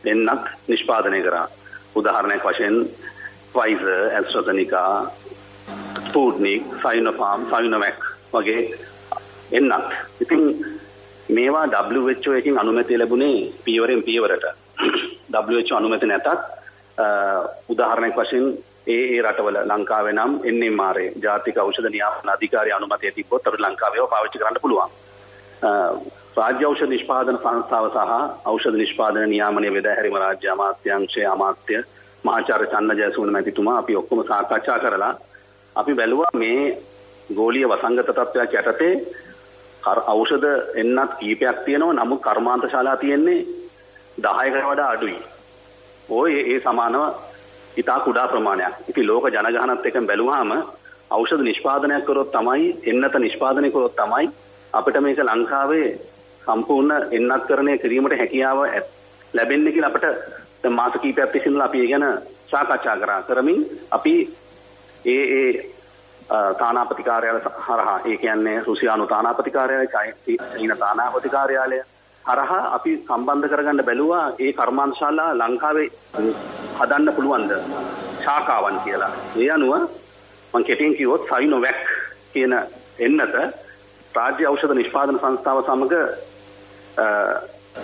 දෙන්නක් නිෂ්පාදනය කරා. උදාහරණයක් වශයෙන් Pfizer, AstraZeneca, Sputnik, Sinopharm, Sinovac වගේ එන්නත්. ඉතින් මේවා WHO එකකින් අනුමැතිය ලැබුණේ පියවරෙන් පියවරට. WHO අනුමැති නැතත් උදාහරණයක් වශයෙන් ඒ ඒ රටවල ලංකාවේ නම් NMRA ජාතික ඖෂධ නියාමන අධිකාරිය අනුමැතිය තිබ්බොත් අපිට ලංකාවේව පාවිච්චි කරන්න පුළුවන්. රාජ්‍ය ඖෂධ නිෂ්පාදන සංස්ථාව සහ ඖෂධ නිෂ්පාදන නියාමනය වෙදහැරීම රාජ්‍ය අමාත්‍යාංශයේ අමාත්‍ය මහාචාර්ය චන්න ජයසූන මැතිතුමා අපි ඔක්කොම සාකච්ඡා කරලා අපි බැලුවා මේ ගෝලීය වසංගත තත්ත්වයක් යටතේ ඖෂධ එන්නත් කීපයක් තියෙනවා නමුත් කර්මාන්ත ශාලා තියෙන්නේ 10කට වඩා අඩුයි. ඔය ඒ සමානව ඉතා කුඩා ප්‍රමාණයක්. ඉතින් ලෝක ජනගහනත් එක්ක බැලුවාම ඖෂධ නිෂ්පාදනයක් කරොත් තමයි එන්නත නිෂ්පාදනය කරොත් තමයි අපිට මේක ලංකාවේ සම්පූර්ණ එන්නත්කරණය කිරීමට හැකියාව ලැබෙන්නේ කියලා අපිට දැන් මාස කිහිපයක් තිස්සේ අපි ඒ ගැන සාකච්ඡා කරා කරමින් අපි ඒ ඒ තානාපති කාර්යාලය හරහා ඒ කියන්නේ රුසියානු තානාපති කාර්යාලය චීන තානාපති කාර්යාලය හරහා අපි සම්බන්ධ කරගන්න බැලුවා ඒ කර්මාන්තශාලා ලංකාවේ හදන්න පුළුවන්ද ශාඛාවන් කියලා. ඒ අනුව මම කෙටියෙන් කිව්වොත් සයිනොවැක් කියන එන්නත රාජ්‍ය ඖෂධ නිෂ්පාදන සංස්ථාව සමග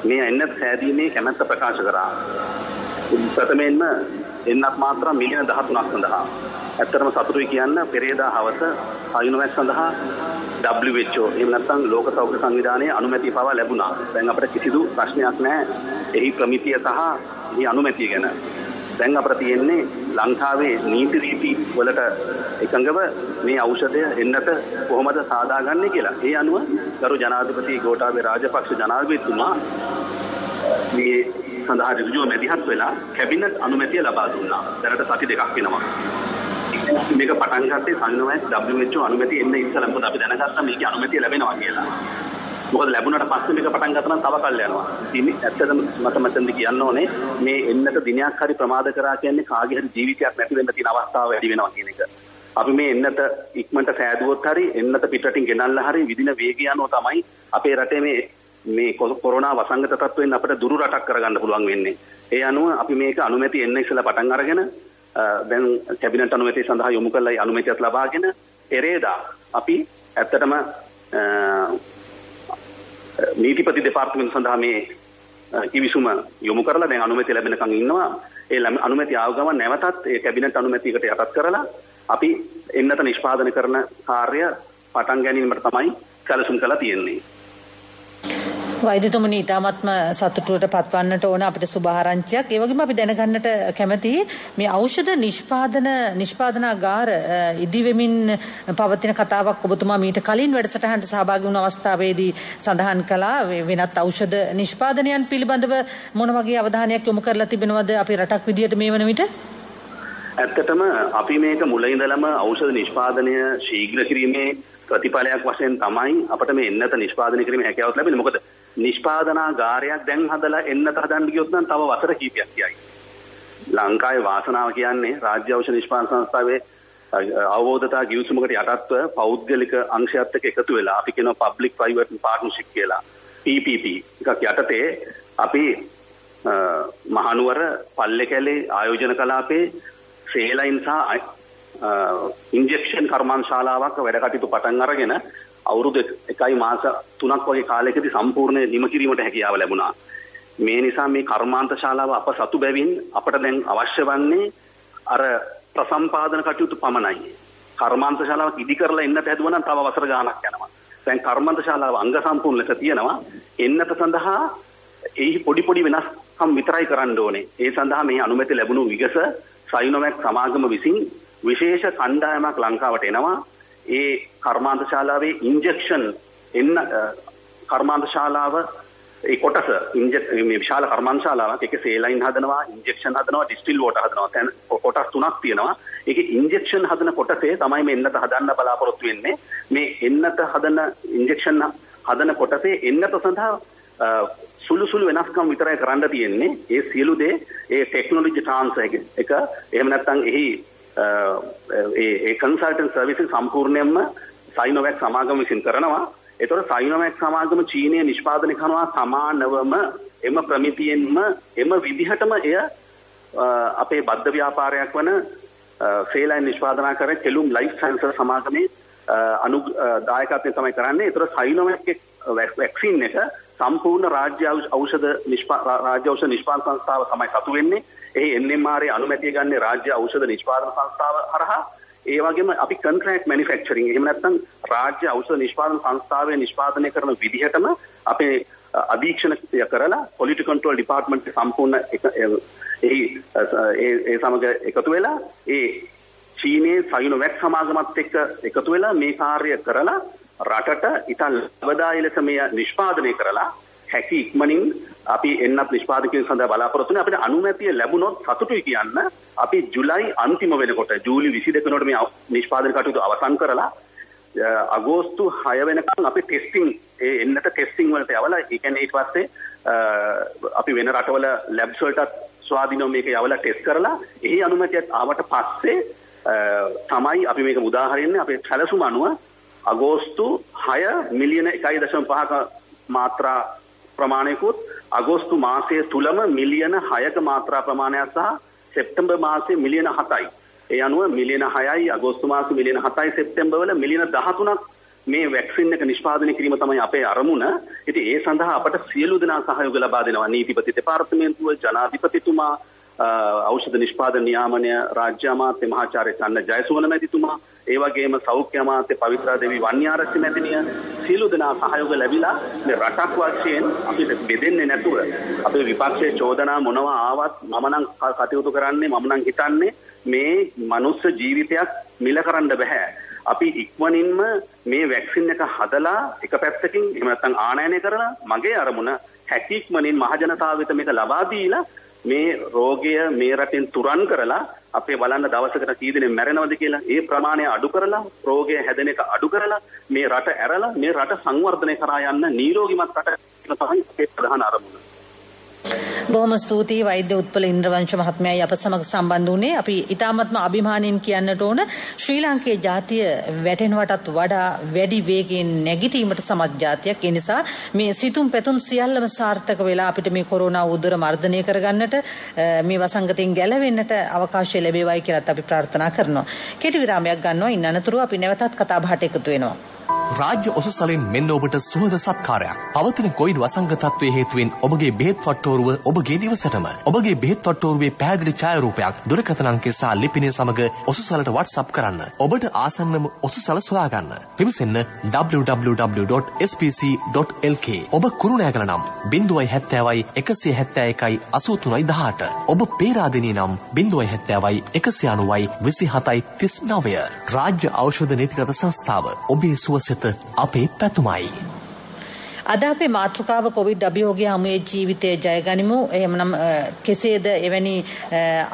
මේ එන්නත සෑදීමේ කැමැත්ත ප්‍රකාශ කරා. ප්‍රථමයෙන්ම එන්නත් මාත්‍රා මිලියන 13ක් සඳහා. ඇත්තටම සතුටුයි කියන්න පෙරේදා හවස සයිනොවැක් සඳහා WHO එහෙම නැත්නම් ලෝක සෞඛ්‍ය සංවිධානයේ අනුමැතිය පවා ලැබුණා. දැන් අපිට කිසිදු ප්‍රශ්නයක් නැහැ. එහි ප්‍රමිතිය සහ මේ අනුමැතිය ගැන. දැන් අපිට තියෙන්නේ ලංකාවේ නීති රීති වලට එකඟව මේ ඖෂධය එන්නට කොහොමද සාදාගන්නේ කියලා. ඒ අනුව ගරු ජනාධිපති ගෝඨාභය රාජපක්ෂ ජනාධිපතිතුමා මේ සඳහා ඍජුව මැදිහත් වෙලා කැබිනට් අනුමැතිය ලබා දුන්නා. දැනට සති දෙකක් වෙනවා. මේක පටන් ගත්තේ සංගමයක් WHO අනුමැතිය එන්න ඉස්සෙල්ලා මොකද අපි දැනගත්තා මේකේ අනුමැතිය ලැබෙනවා කියලා. මොකද ලැබුණාට පස්සේ මේක පටන් ගත්තා නම් තව කල් යනවා. ඉතින් ඇත්තටම මට මෙතනදි කියන්න ඕනේ මේ එන්නට දිනයක් හරි ප්‍රමාද කරා කියන්නේ කාගේ හරි ජීවිතයක් නැති වෙන්න තියෙන අවස්ථාව වැඩි වෙනවා කියන එක. අපි මේ එන්නත ඉක්මනට සෑදුවොත් හරි එන්නත පිටරටින් ගෙනල්ලා හරි විදින වේගය අනුව තමයි අපේ රටේ මේ මේ කොරෝනා වසංගත තත්ත්වයෙන් අපිට දුරු රටක් කරගන්න පුළුවන් වෙන්නේ. ඒ අනුව අපි මේක අනුමැතිය එන්න ඉස්සලා පටන් අරගෙන දැන් කැබිනට් අනුමැතිය සඳහා යොමු කළයි අනුමැතියත් ලබාගෙන එරේදා අපි ඇත්තටම නීතිපති දෙපාර්තමේන්තුව සඳහා මේ කිවිසුම යොමු කරලා දැන් අනුමැතිය ලැබෙනකන් ඉන්නවා. ඒ අනුමැතිය ආව ගමන් නැවතත් ඒ කැබිනට් අනුමැතියකට යටත් කරලා අපි එන්නත නිෂ්පාදනය කරන කාර්ය පටන් ගැනීමට තමයි සැලසුම් කළා තියෙන්නේ. වෛද්‍යතුමනි ඊටාත්ම සතුටුවට පත්වන්නට ඕන අපිට සුභාරංචියක්. ඒ වගේම අපි දැනගන්නට කැමතියි මේ ඖෂධ නිෂ්පාදන නිෂ්පාදනාගාර ඉදිවෙමින් පවතින කතාවක් ඔබතුමා මීට කලින් වැඩසටහනට සහභාගී වුණු අවස්ථාවේදී සඳහන් කළා වෙනත් ඖෂධ නිෂ්පාදනයන් පිළිබඳව මොන වගේ අවධානයක් යොමු කරලා තිබෙනවද අපේ රටක් විදියට මේ වන විට? ඇත්තටම අපි මේක මුල ඉඳලම ඖෂධ නිෂ්පාදනය ශීඝ්‍ර කිරීමේ ප්‍රතිඵලයක් වශයෙන් තමයි අපිට මේ එන්නත නිෂ්පාදනය කිරීමේ හැකියාව ලැබෙන්නේ. මොකද නිෂ්පාදනාගාරයක් දැන් හදලා එන්නත හදන්න ගියොත් නම් තව වසර කිහිපයක් යයි. ලංකාවේ වාසනාව කියන්නේ රාජ්‍ය ඖෂධ නිෂ්පාදන සංස්ථාවේ අවබෝධතා ගිවිසුමකට යටත්ව පෞද්ගලික අංශයත් එක්ක එකතු වෙලා අපි කියනවා public private partnership කියලා PPP එකක් යටතේ අපි මහනුවර පල්ලේකැලේ ආයෝජන කලාපේ සේලයින් සහ ඉන්ජෙක්ෂන් කර්මාන්තශාලාවක් වැඩ කටයුතු පටන් අරගෙන අවුරුදු 1යි මාස 3ක් වගේ කාලයකදී සම්පූර්ණ නිම කිරීමට හැකියාව ලැබුණා. මේ නිසා මේ කර්මාන්ත ශාලාව අප සතු බැවින් අපට දැන් අවශ්‍ය වන්නේ අර ප්‍රසම්පාදන කටයුතු පමණයි. කර්මාන්ත ශාලාවක් ඉදි කරලා එන්නට හැදුවා නම් තව වසර ගාණක් යනවා. දැන් කර්මාන්ත ශාලාව අංග සම්පූර්ණ ලෙස තියෙනවා. එන්නත සඳහා එහි පොඩි පොඩි වෙනස්කම් විතරයි කරන්න ඕනේ. ඒ සඳහා මේ අනුමැතිය ලැබුණු විගස සයිනොවැක් සමාගම විසින් විශේෂ කණ්ඩායමක් ලංකාවට එනවා. ඒ කර්මාන්ත ශාලාවේ ඉන්ජෙක්ෂන් එන්න කර්මාන්ත ශාලාව ඒ කොටස ඉන්ජෙක් මේ විශාල කර්මාන්ත ශාලාවක් ඒකේ සේලයින් හදනවා ඉන්ජෙක්ෂන් හදනවා ඩිස්ටිල් වෝටර් හදනවා දැන් කොටස් තුනක් තියෙනවා. ඒකේ ඉන්ජෙක්ෂන් හදන කොටසේ තමයි මේ එන්නත හදන්න බලාපොරොත්තු වෙන්නේ. මේ එන්නත හදන ඉන්ජෙක්ෂන් හදන කොටසේ එන්නත සඳහා සුළු සුළු වෙනස්කම් විතරයි කරන්න තියෙන්නේ. ඒ සියලු දේ ඒ ටෙක්නොලොජි ට්‍රාන්ස්ෆර් එක. එහෙම නැත්නම් එහි ඒ කන්සල්ටන්ට් සර්විස් සම්පූර්ණයෙන්ම සයිනොවැක් සමාගම විසින් කරනවා. ඒතකොට සයිනොවැක් සමාගම චීනය නිෂ්පාදනය කරනවා සමානවම එම ප්‍රමිතියෙන්ම එම විදිහටම එය අපේ බද්ධ ව්‍යාපාරයක් වන සේලයින් නිෂ්පාදනා කර කෙලුම් ලයිෆ් සයන්සර් සමාගමේ අනු දායකත්වය තමයි කරන්නේ. ඒතකොට සයිනොවැක් වැක්සින් එක සම්පූර්ණ රාජ්‍ය ඖෂධ රාජ්‍ය ඖෂධ නිෂ්පාදන සංස්ථාව තමයි සතු වෙන්නේ. ඒ එම්මාරය අනුමැතිය ගන්න රාජ්‍ය ඖෂධ නිෂ්පාදන සංස්ථාව හරහා. ඒ වගේම අපි කන්ට්‍රැක්ට් මැනුෆැක්චරින් එහෙම නැත්නම් රාජ්‍ය ඖෂධ නිෂ්පාදන සංස්ථාවේ නිෂ්පාදනය කරන විදිහටම අපේ අධීක්ෂණය කරලා පොලිටි කන්ට්‍රෝල් ඩිපාර්ට්මන්ට් සම්පූර්ණ එහි ඒ සමග එකතු වෙලා ඒ චීනයේ සයිනොවැක් සමාගමත් එක්ක එකතු වෙලා මේ කාර්ය කරලා රටට ඉතා ලබදායි ලෙස මේ නිෂ්පාදනය කරලා හැකි ඉක්මනින් අපි එන්නත් නිෂ්පාදකයන් සඳහා බලාපොරොත්තු වෙන අපිට අනුමැතිය ලැබුණොත් සතුටුයි කියන්න අපි ජුලයි අන්තිම වෙනකොට ජූලි 22 වෙනිකට මේ නිෂ්පාදන කටයුතු අවසන් කරලා අගෝස්තු 6 වෙනකන් අපි ටෙස්ටිං ඒ එන්නත ටෙස්ටිං වලට යවලා ඒ කියන්නේ ඊට පස්සේ අපි වෙන රටවල ලැබ්ස් වලටත් ස්වාධීනව මේක යවලා ටෙස්ට් කරලා එහි අනුමැතියත් ආවට පස්සේ තමයි අපි මේක උදාහරණයක් අපේ සැලසුම අනුව අගෝස්තු 6 මිලියන 1.5ක මාත්‍රා ප්‍රමාණයකුත් අගෝස්තු මාසයේ තුලම මිලියන 6ක මාත්‍රා ප්‍රමාණයක් සහ සෙප්තැම්බර් මාසයේ මිලියන 7යි. ඒ අනුව මිලියන 6යි අගෝස්තු මාසයේ මිලියන 7යි සෙප්තැම්බර් වල මිලියන 13ක් මේ වැක්සින් එක නිෂ්පාදනය කිරීම තමයි අපේ අරමුණ. ඉතින් ඒ සඳහා අපට සියලු දෙනා සහයෝගය ලබා දෙනවා. නීතිපති දෙපාර්තමේන්තුව, ජනාධිපතිතුමා, ඖෂධ නිෂ්පාදන නියාමනය රාජ්‍ය අමාත්‍ය මහාචාර්ය චන්න ජයසුවන මැතිතුමා ඒ වගේම සෞඛ්‍ය අමාත්‍ය පවිත්‍රා දෙවි වන්‍යාරච්චි මැතිණිය සියලු දෙනා සහයෝග ලැබිලා මේ රටක් වශයෙන් අපිට බෙදෙන්නේ නැතුව අපේ විපක්ෂයේ චෝදනා මොනවා ආවත් මම නම් කටයුතු කරන්නේ මම නම් හිතන්නේ මේ මනුස්ස ජීවිතයක් මිල කරන්න බෑ. අපි ඉක්මනින්ම මේ වැක්සින් එක හදලා එක පැත්තකින් එහෙම නැත්නම් ආනයනය කරලා මගේ අරමුණ හැකි ඉක්මනින් මහජනතාව වෙත මේක ලබා දීලා මේ රෝගය මේ රටෙන් තුරන් කරලා අපේ බලන්න දවසකට කී දෙනෙක් මැරෙනවද කියලා ඒ ප්‍රමාණය අඩු කරලා රෝගය හැදෙන එක අඩු කරලා මේ රට ඇරලා මේ රට සංවර්ධනය කරා යන්න නිරෝගිමත් රට තමයි අපේ ප්‍රධාන අරමුණ. බොහොම ස්තුතියි වෛද්‍ය උත්පල ඉන්ද්‍රවංශ මහත්මයායි අප සමග සම්බන්ධ වුණේ. අපි ඊ타මත්ම අභිමාණයෙන් කියන්නට ඕන ශ්‍රී ලාංකේය ජාතිය වැටෙනවටත් වඩා වැඩි වේගයෙන් නැගිටීමට සමත් ජාතියක්. ඒ නිසා මේ සිතුම් පැතුම් සියල්ලම සාර්ථක වෙලා අපිට මේ කොරෝනා උදර මර්ධනය කරගන්නට මේ වසංගතයෙන් ගැලවෙන්නට අවකාශය ලැබේවයි කියලාත් අපි ප්‍රාර්ථනා කරනවා. කෙටි විරාමයක් ගන්නවා. ඉන් අනතුරුව අපි නැවතත් කතා බහට එකතු වෙනවා. රාජ්‍ය ඔසුසලින් මෙන්න ඔබට සුහද සත්කාරයක්. පවතින කොයින් වසංගතත්වය හේතුවෙන් ඔබගේ බෙහෙත් වට්ටෝරුව ඔබගේ නිවසටම. ඔබගේ බෙහෙත් වට්ටෝරුවේ පැහැදිලි ඡායාරූපයක් දුරකථන අංකය සහ ලිපිනය සමග ඔසුසලට WhatsApp කරන්න. ඔබට ආසන්නම ඔසුසල සොයාගන්න. පිවිසෙන්න www.spc.lk. ඔබ කුරුණෑගල නම් 070යි 171යි 83යි 18. ඔබ පේරාදෙණිය නම් 070යි 190යි 27යි 39. රාජ්‍ය ඖෂධ නීතිගත සංස්ථාව ඔබේ සුවසෙත අපේ පැතුමයි. අද අපේ මාතෘකාව කොවිඩ් අභියෝගය හමුවේ ජීවිතය ජයගනිමු. එහෙමනම් කෙසේද එවැනි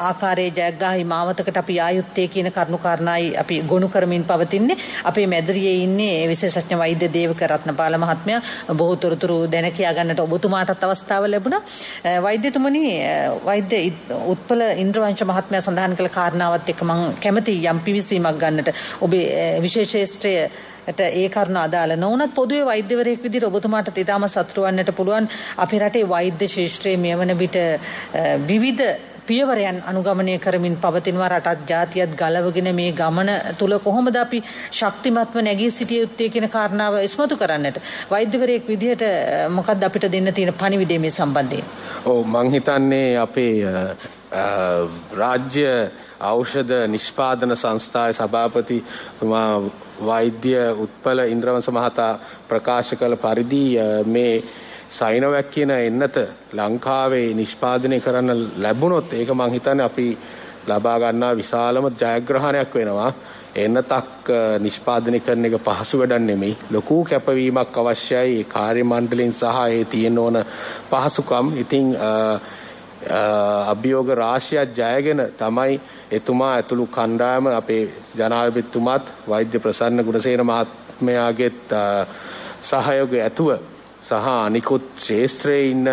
ආකාරයේ ජයග්‍රාහී මාවතකට අපි ආයුත්තේ කියන කරුණු කාරණායි අපි ගොනු කරමින් පවතින්නේ. අපේ මැදිරියේ ඉන්නේ විශේෂඥ වෛද්‍ය දේවක රත්නපාල මහත්මයා. බොහෝ තොරතුරු දැන කියා ගන්නට ඔබතුමාටත් අවස්ථාව ලැබුණා. වෛද්‍යතුමනි වෛද්‍ය උත්පල ඉන්ද්‍රවංශ මහත්මයා සඳහන් කළ කාරණාවත් එක්ක මම කැමති යම් පිවිසීමක් ගන්නට. ඔබේ විශේෂ ශ්‍රේෂ්ඨය ඒ කරුණ අදාළ නොවුනත් පොදුවේ වෛද්‍යවරයෙක් විදිහට ඔබතුමාට ඊටම සතුටු වන්නට පුළුවන්. අපේ රටේ වෛද්‍ය ශාස්ත්‍රයේ මෙවන විට විවිධ පියවරයන් අනුගමනය කරමින් පවතිනවා. රටත් ජාතියත් ගලවගෙන මේ ගමන තුල කොහොමද අපි ශක්තිමත්ව නැගී සිටිය යුත්තේ කියන කාරණාව ඉස්මතු කරන්නට වෛද්‍යවරයෙක් විදිහට මොකක්ද අපිට දෙන්න තියෙන පණිවිඩය මේ සම්බන්ධයෙන්? ඔව් මං හිතන්නේ අපේ රාජ්‍ය ඖෂධ නිෂ්පාදන සංස්ථාවේ සභාපතිතුමා වෛද්‍ය උත්පල ඉන්ද්‍රවංශ මහතා ප්‍රකාශ කළ පරිදි මේ සයිනොවැක් කියන එන්නත ලංකාවේ නිෂ්පාදනය කරන්න ලැබුණොත් ඒක මං හිතන්නේ අපි ලබා ගන්නා විශාලම ජයග්‍රහණයක් වෙනවා. එන්නතක් නිෂ්පාදනය කරන එක පහසු වැඩක් නෙමෙයි. ලොකු කැපවීමක් අවශ්‍යයි. ඒ කාර්ය මණ්ඩලෙන් සහ ඒ තියෙන ඕන පහසුකම්. ඉතින් අභියෝග රාශියක් ජයගෙන තමයි එතුමා ඇතුළු කණ්ඩායම අපේ ජනාධිපතිතුමාත් වෛද්‍ය ප්‍රසන්න ගුණසේන මහත්මයාගේත් සහයෝගය ඇතුව සහ අනිකුත් ශේෂ්ත්‍රයේ ඉන්න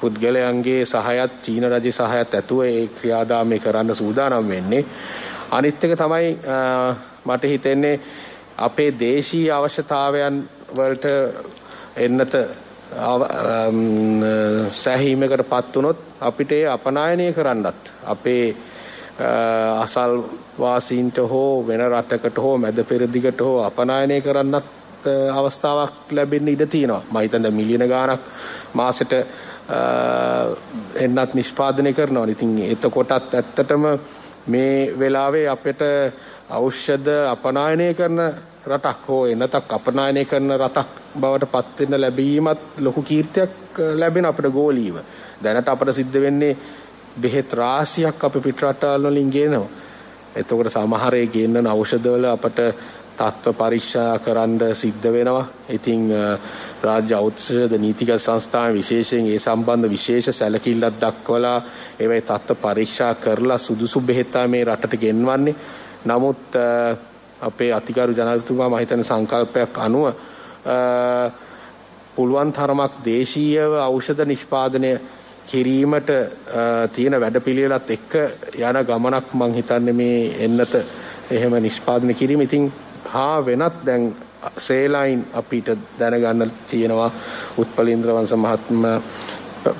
පුද්ගලයන්ගේ සහයත් චීන රජ සහයත් ඇතුව ඒ ක්‍රියාදාමය කරන්න සූදානම් වෙන්නේ. අනිත් එක තමයි මට හිතෙන්නේ අපේ දේශීය අවශ්‍යතාවයන් වලට එන්නත සෑහීමකට පත් වුණොත් අපිට ඒ අපනායනය කරන්නත් අපේ අසල් වාසීන්ට හෝ වෙන රටකට හෝ මැද පෙරදිගට හෝ අපනායනය කරන්නත් අවස්ථාවක් ලැබෙන්න ඉඩ තියෙනවා. මම හිතන්නේ මිලියන ගාණක් මාසෙට එන්නත් නිෂ්පාදනය කරනවා. ඉතින් එතකොටත් ඇත්තටම මේ වෙලාවේ අපිට ඖෂධ අපනායනය කරන රටක් හෝ එනතක් අපනායනය කරන රටක් බවට පත් වෙන්න ලැබීමත් ලොකු කීර්තියක් ලැබෙන අපිට ගෝලීව. දැනට අපිට සිද්ධ වෙන්නේ බෙහෙත් රාශියක් අපි පිටරටවල් වලින් ගේනවා. එතකොට සමහර ඒ ගේන්න ඖෂධවල අපට තත්ත්ව පරීක්ෂා කරන්න සිද්ධ වෙනවා. ඉතින් රාජ්‍ය ඖෂධ නීතිගත සංස්ථාව විශේෂයෙන් ඒ සම්බන්ධ විශේෂ සැලකිල්ලක් දක්වලා ඒවයි තත්ත්ව පරීක්ෂා කරලා සුදුසු බෙහෙත් මේ රටට ගෙන්වන්නේ. නමුත් අපේ අතිගරු ජනාධිපතිතුමා මම හිතන සංකල්පයක් අනුව පුළුවන් තරමක් දේශීයව ඖෂධ නිෂ්පාදනය කිරීමට තියෙන වැඩපිළිවෙලත් එක්ක යන ගමනක් මං හිතන්නේ මේ එන්නත එහෙම නිෂ්පාදනය කිරීම ඉතින් හා වෙනත් දැන් සේලයින් අපිට දැනගන්න තියෙනවා උත්පලීන්ද්‍ර වංශ මහත්මයා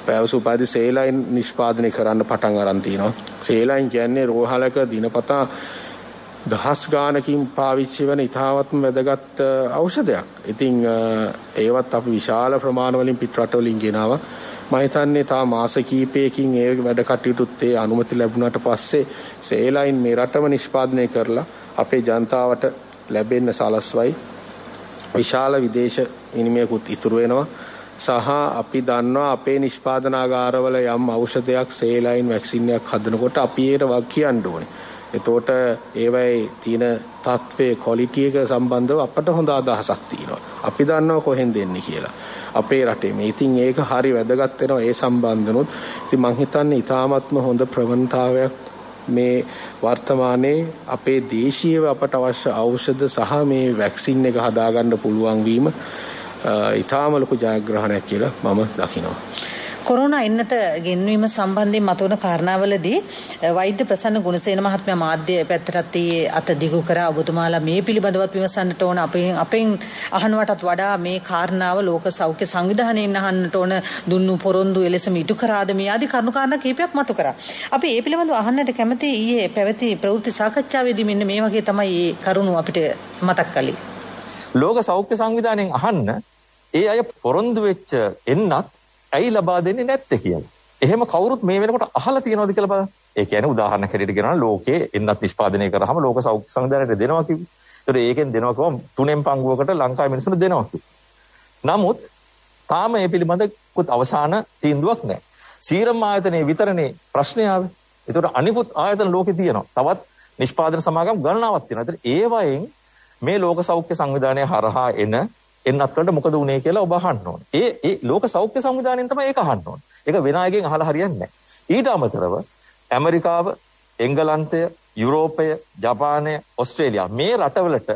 පැවසු පරිදි සේලයින් නිෂ්පාදනය කරන්න පටන් අරන් තිනවා. සේලයින් කියන්නේ රෝහලක දිනපතා දහස් ගානකින් පාවිච්චි වෙන ඉතාමත්ම වැදගත් ඖෂධයක්. ඉතින් ඒවත් අපි විශාල ප්‍රමාණ වලින් පිටරට වලින් ගෙනාවා. මම හිතන්නේ තා මාස කිහිපයකින් ඒ වැඩ කටයුතුත් ඒ අනුමැති ලැබුණාට පස්සේ සේලයින් මේ රටම නිෂ්පාදනය කරලා අපේ ජනතාවට ලැබෙන්න සලස්වයි විශාල විදේශ විනිමයකුත් ඉතුරු වෙනවා සහ අපි දන්නවා අපේ නිෂ්පාදනාගාරවල යම් ඖෂධයක් සේලයින් වැක්සින් එකක් හදනකොට අපි ඒකට වක් කියන්න ඕනේ. එතකොට ඒවයි තියෙන තත්ත්වයේ ක්වොලිටි එක සම්බන්ධව අපට හොඳ අදහසක් තියෙනවා. අපි දන්නවා කොහෙන් දෙන්නේ කියලා. අපේ රටේ මේ ඉතින් ඒක හරි වැදගත් වෙනවා ඒ සම්බන්ධනොත්. ඉතින් මං හිතන්නේ ඊ타ත්ම හොඳ ප්‍රවණතාවයක් මේ වර්තමානයේ අපේ දේශීයව අපට අවශ්‍ය ඖෂධ සහ මේ වැක්සින් එක හදාගන්න පුළුවන් වීම ඊටාම ලොකු ජයග්‍රහණයක් කියලා මම දකිනවා. කොරෝනා එන්නත ගෙන්වීම සම්බන්ධයෙන් මතුවන කාරණාවලදී වෛද්‍ය ප්‍රසන්න ගුණසේන මහත්මයා මාධ්‍ය පැත්තටත් අත දිගු කර ඔබතුමාලා මේ පිළිබඳවත් විමසන්නට ඕන අපෙන් අපෙන් අහනවටත් වඩා මේ කාරණාව ලෝක සෞඛ්‍ය සංවිධානයෙන් අහන්නට ඕන දුන්නු පොරොන්දු එලෙසම ඉටු කරාද මේ ආදී කරුණු කාරණා කීපයක් මතු කරා. අපි ඒ පිළිබඳව අහන්නට කැමති ඊයේ පැවති ප්‍රවෘත්ති සාකච්ඡාවේදී මෙන්න මේ වගේ තමයි මේ කරුණු අපිට මතක් කළේ. ලෝක සෞඛ්‍ය සංවිධානයෙන් අහන්න ඒ අය පොරොන්දු වෙච්ච එන්නත් ඇයි ලබා දෙන්නේ නැත්තේ කියලා. එහෙම කවුරුත් මේ වෙනකොට අහලා තියෙනවද කියලා බලන්න. ඒ කියන්නේ උදාහරණයක් හැටියට කියනවා ලෝකයේ එන්නත් නිෂ්පාදනය කරාම ලෝක සෞඛ්‍ය සංවිධානයට දෙනවා කිව්වේ. ඒතර ඒකෙන් දෙනවා කිව්වම තුනෙන් පංගුවකට ලංකාවේ මිනිස්සුන්ට දෙනවා කිව්වා. නමුත් තාම මේ පිළිබඳ කුත් අවසාන තීන්දුවක් නැහැ. සීරම් ආයතනයේ විතරනේ ප්‍රශ්නේ ආවේ. ඒතර අනිකුත් ආයතන ලෝකේ තියෙනවා. තවත් නිෂ්පාදන සමාගම් ගණනාවක් තියෙනවා. ඒතර ඒ වයින් මේ ලෝක සෞඛ්‍ය සංවිධානය හරහා එන එන්නත් වලට මොකද වුනේ කියලා ඔබ අහන්න ඕනේ. ඒ ඒ ලෝක සෞඛ්‍ය සංවිධානයෙන් තමයි ඒක අහන්න ඕනේ. ඒක වෙන අයගෙන් අහලා හරියන්නේ නැහැ. ඊට අමතරව ඇමරිකාව, එංගලන්තය, යුරෝපය, ජපානය, ඕස්ට්‍රේලියා මේ රටවලට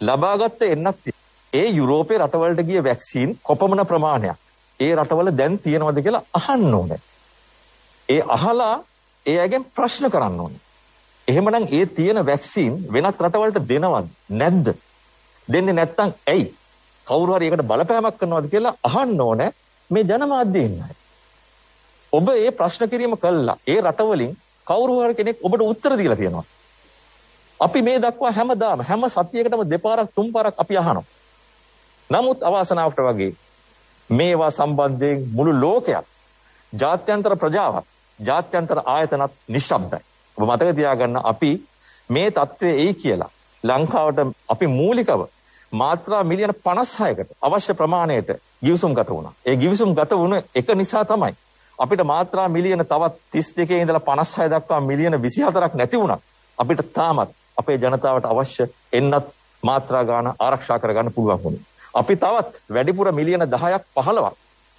ලබාගත්ත එන්නත් ඒ යුරෝපේ රටවලට ගිය වැක්සීන් කොපමණ ප්‍රමාණයක් ඒ රටවල දැන් තියෙනවද කියලා අහන්න ඕනේ. ඒ අහලා ඒ අයගෙන් ප්‍රශ්න කරන්න ඕනේ. එහෙමනම් ඒ තියෙන වැක්සීන් වෙනත් රටවලට දෙනවද නැද්ද? දෙන්නේ නැත්නම් ඇයි? කවුරු හරි ඒකට බලපෑමක් කරනවද කියලා අහන්න ඕනේ මේ ජනමාධ්‍යයෙන් අය. ඔබ ඒ ප්‍රශ්න කිරීම කළා ඒ රටවලින් කවුරු හරි කෙනෙක් ඔබට උත්තර දීලා තියෙනවා. අපි මේ දක්වා හැමදාම හැම සතියකටම දෙපාරක් තුන් පාරක් අපි අහනවා. නමුත් අවාසනාවට වගේ මේවා සම්බන්ධයෙන් මුළු ලෝකයක් ජාත්‍යන්තර ප්‍රජාවක් ජාත්‍යන්තර ආයතනත් නිශ්ශබ්දයි. ඔබ මතක තියාගන්න අපි මේ தત્ත්වයේ එයි කියලා ලංකාවට අපි මූලිකව මාත්‍රා මිලියන 56කට අවශ්‍ය ප්‍රමාණයට ගිවිසුම් ගත වුණා. ඒ ගිවිසුම් ගත වුණ එක නිසා තමයි අපිට මාත්‍රා මිලියන තවත් 32 ඉඳලා 56 දක්වා මිලියන 24ක් නැති වුණා. අපිට තාමත් අපේ ජනතාවට අවශ්‍ය එන්නත් මාත්‍රා ගාන ආරක්ෂා කරගන්න පුළුවන් වුණේ. අපි තවත් වැඩිපුර මිලියන 10ක් 15ක්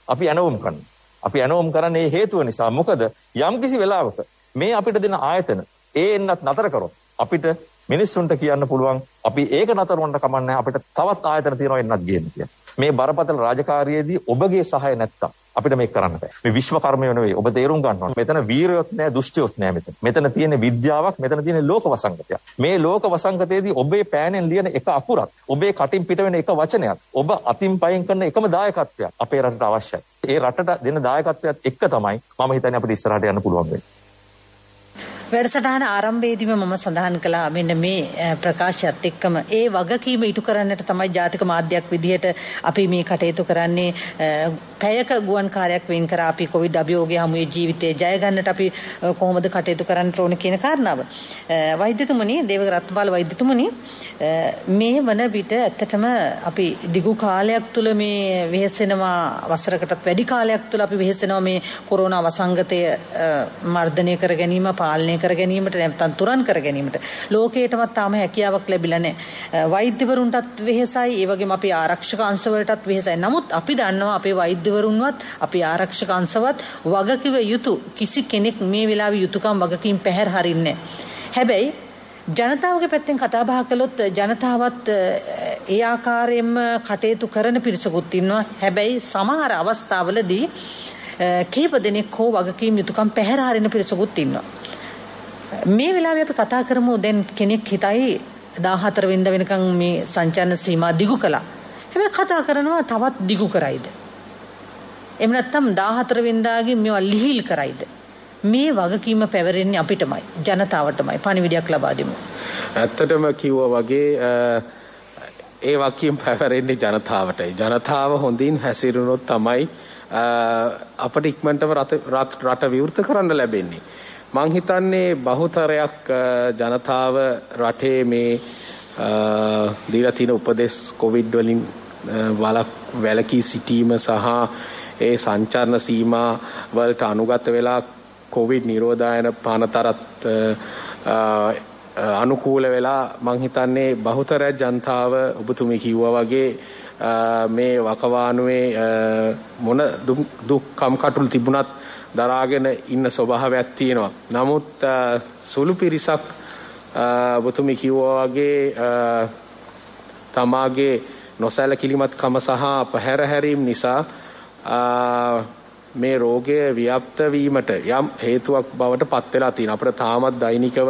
අපි ඇනවුම් කරනවා. අපි ඇනවුම් කරන්නේ හේතුව නිසා. මොකද යම්කිසි වෙලාවක මේ අපිට දෙන ආයතන ඒ එන්නත් නතර කරොත් අපිට මිනිස්සුන්ට කියන්න පුළුවන් අපි ඒක නතර වුණාට කමන්නේ අපිට තවත් ආයතන තියෙනවා එන්නත් ගේන්න කියලා. මේ බරපතල රාජකාරියේදී ඔබගේ සහාය නැත්තම් අපිට මේක කරන්න බෑ. මේ විශ්ව කර්මය නෙවෙයි. ඔබ තේරුම් ගන්න ඕනේ. මෙතන වීරයොත් නෑ, දුෂ්ටයොත් නෑ මෙතන. මෙතන තියෙන විද්‍යාවක්, මෙතන තියෙන ලෝක වසංගතයක්. මේ ලෝක වසංගතයේදී ඔබේ පෑනෙන් ලියන එක අකුරක්, ඔබේ කටින් පිට වෙන එක වචනයක්, ඔබ අතින් පයින් කරන එකම දායකත්වයක් අපේ රටට අවශ්‍යයි. ඒ රටට දෙන දායකත්වයත් එක්ක තමයි මම හිතන්නේ අපිට ඉස්සරහට යන්න පුළුවන් වෙන්නේ. වැඩසටහන ආරම්භයේදීම මම සඳහන් කළා. මෙන්න මේ ප්‍රකාශයත් එක්කම. ඒ වගකීම ඉටු කරන්නට තමයි ජාතික මාධ්‍යයක් විදිහට අපි මේ කටයුතු කරන්නේ. පැයක ගුවන් කාර්යයක් වෙන් කර අපි කොවිඩ් අභියෝගය හමුවේ ජීවිතය ජය ගන්නට අපි කොහොමද කටයුතු කරන්න ඕන කියන කාරණාව. වෛද්‍යතුමනි දේවක රත්නපාල වෛද්‍යතුමනි මේ වන විට ඇත්තටම අපි දිගු කාලයක් තුල මේ වෙහෙසෙනවා වසරකටත් වැඩි කාලයක් තුල අපි වෙහෙසෙනවා මේ කොරෝනා වසංගතය මර්ධනය කර ගැනීම පාලනය කර ගැනීමට නැත්නම් තුරන් කර ගැනීමට ලෝකයටමත් තාම හැකියාවක් ලැබිලා නැහැ. වෛද්‍යවරුන්ටත් වෙහෙසයි, ඒ වගේම අපි ආරක්ෂක අංශවලටත් වෙහෙසයි. නමුත් අපි දන්නවා අපේ වෛද්‍යවරුන්වත් අපි ආරක්ෂක අංශවත් වගකිව යුතු කිසි කෙනෙක් මේ වෙලාවේ යුතුයකම් වගකීම් පැහැර හරින්නේ හැබැයි ජනතාවගේ පැත්තෙන් කතා බහ කළොත් ජනතාවත් ඒ ආකාරයෙන්ම කටයුතු කරන පිරිසකුත් ඉන්නවා. හැබැයි සමහර අවස්ථාවලදී කීප දෙනෙක් හෝ වගකීම් යුතුයකම් පැහැර හරින පිරිසකුත් ඉන්නවා. මේ වෙලාවේ අපි කතා කරමු දැන් කෙනෙක් හිතයි 14 වෙනිදා වෙනකන් මේ සංචාරන සීමා දිගු කළා. හැබැයි කතා කරනවා තවත් දිගු කරයිද? එහෙම නැත්නම් 14 වෙනිදාගේ මේවා ලිහිල් කරයිද? මේ වගකීම පැවරෙන්නේ අපිටමයි ජනතාවටමයි පණිවිඩයක් ලබා දෙමු. ඇත්තටම කිව්වා වගේ ඒ වගකීම් පැවරෙන්නේ ජනතාවටයි. ජනතාව හොඳින් හැසිරුණොත් තමයි අපිට ඉක්මනටම රට විවෘත කරන්න ලැබෙන්නේ. මං හිතන්නේ බහුතරයක් ජනතාව රටේ මේ දීලා තියෙන උපදෙස් කොවිඩ් වලින් වලක් වැළකී සිටීම සහ ඒ සංචරණ සීමා වලට අනුගත වෙලා කොවිඩ් නිරෝධායන පානතරත් අනුකූල වෙලා මං හිතන්නේ බහුතරයක් ජනතාව ඔබතුමී කිව්වා වගේ මේ වකවානුවේ මොන දුක් කම්කටොළු තිබුණත් දරාගෙන ඉන්න ස්වභාවයක් තියෙනවා. නමුත් සුළු පිරිසක් ඔබතුමී කිව්වා වගේ තමාගේ නොසැලකිලිමත්කම සහ පැහැරහැරීම් නිසා මේ රෝගය ව්‍යාප්ත වීමට යම් හේතුවක් බවට පත් වෙලා තියෙනවා. අපිට තාමත් දෛනිකව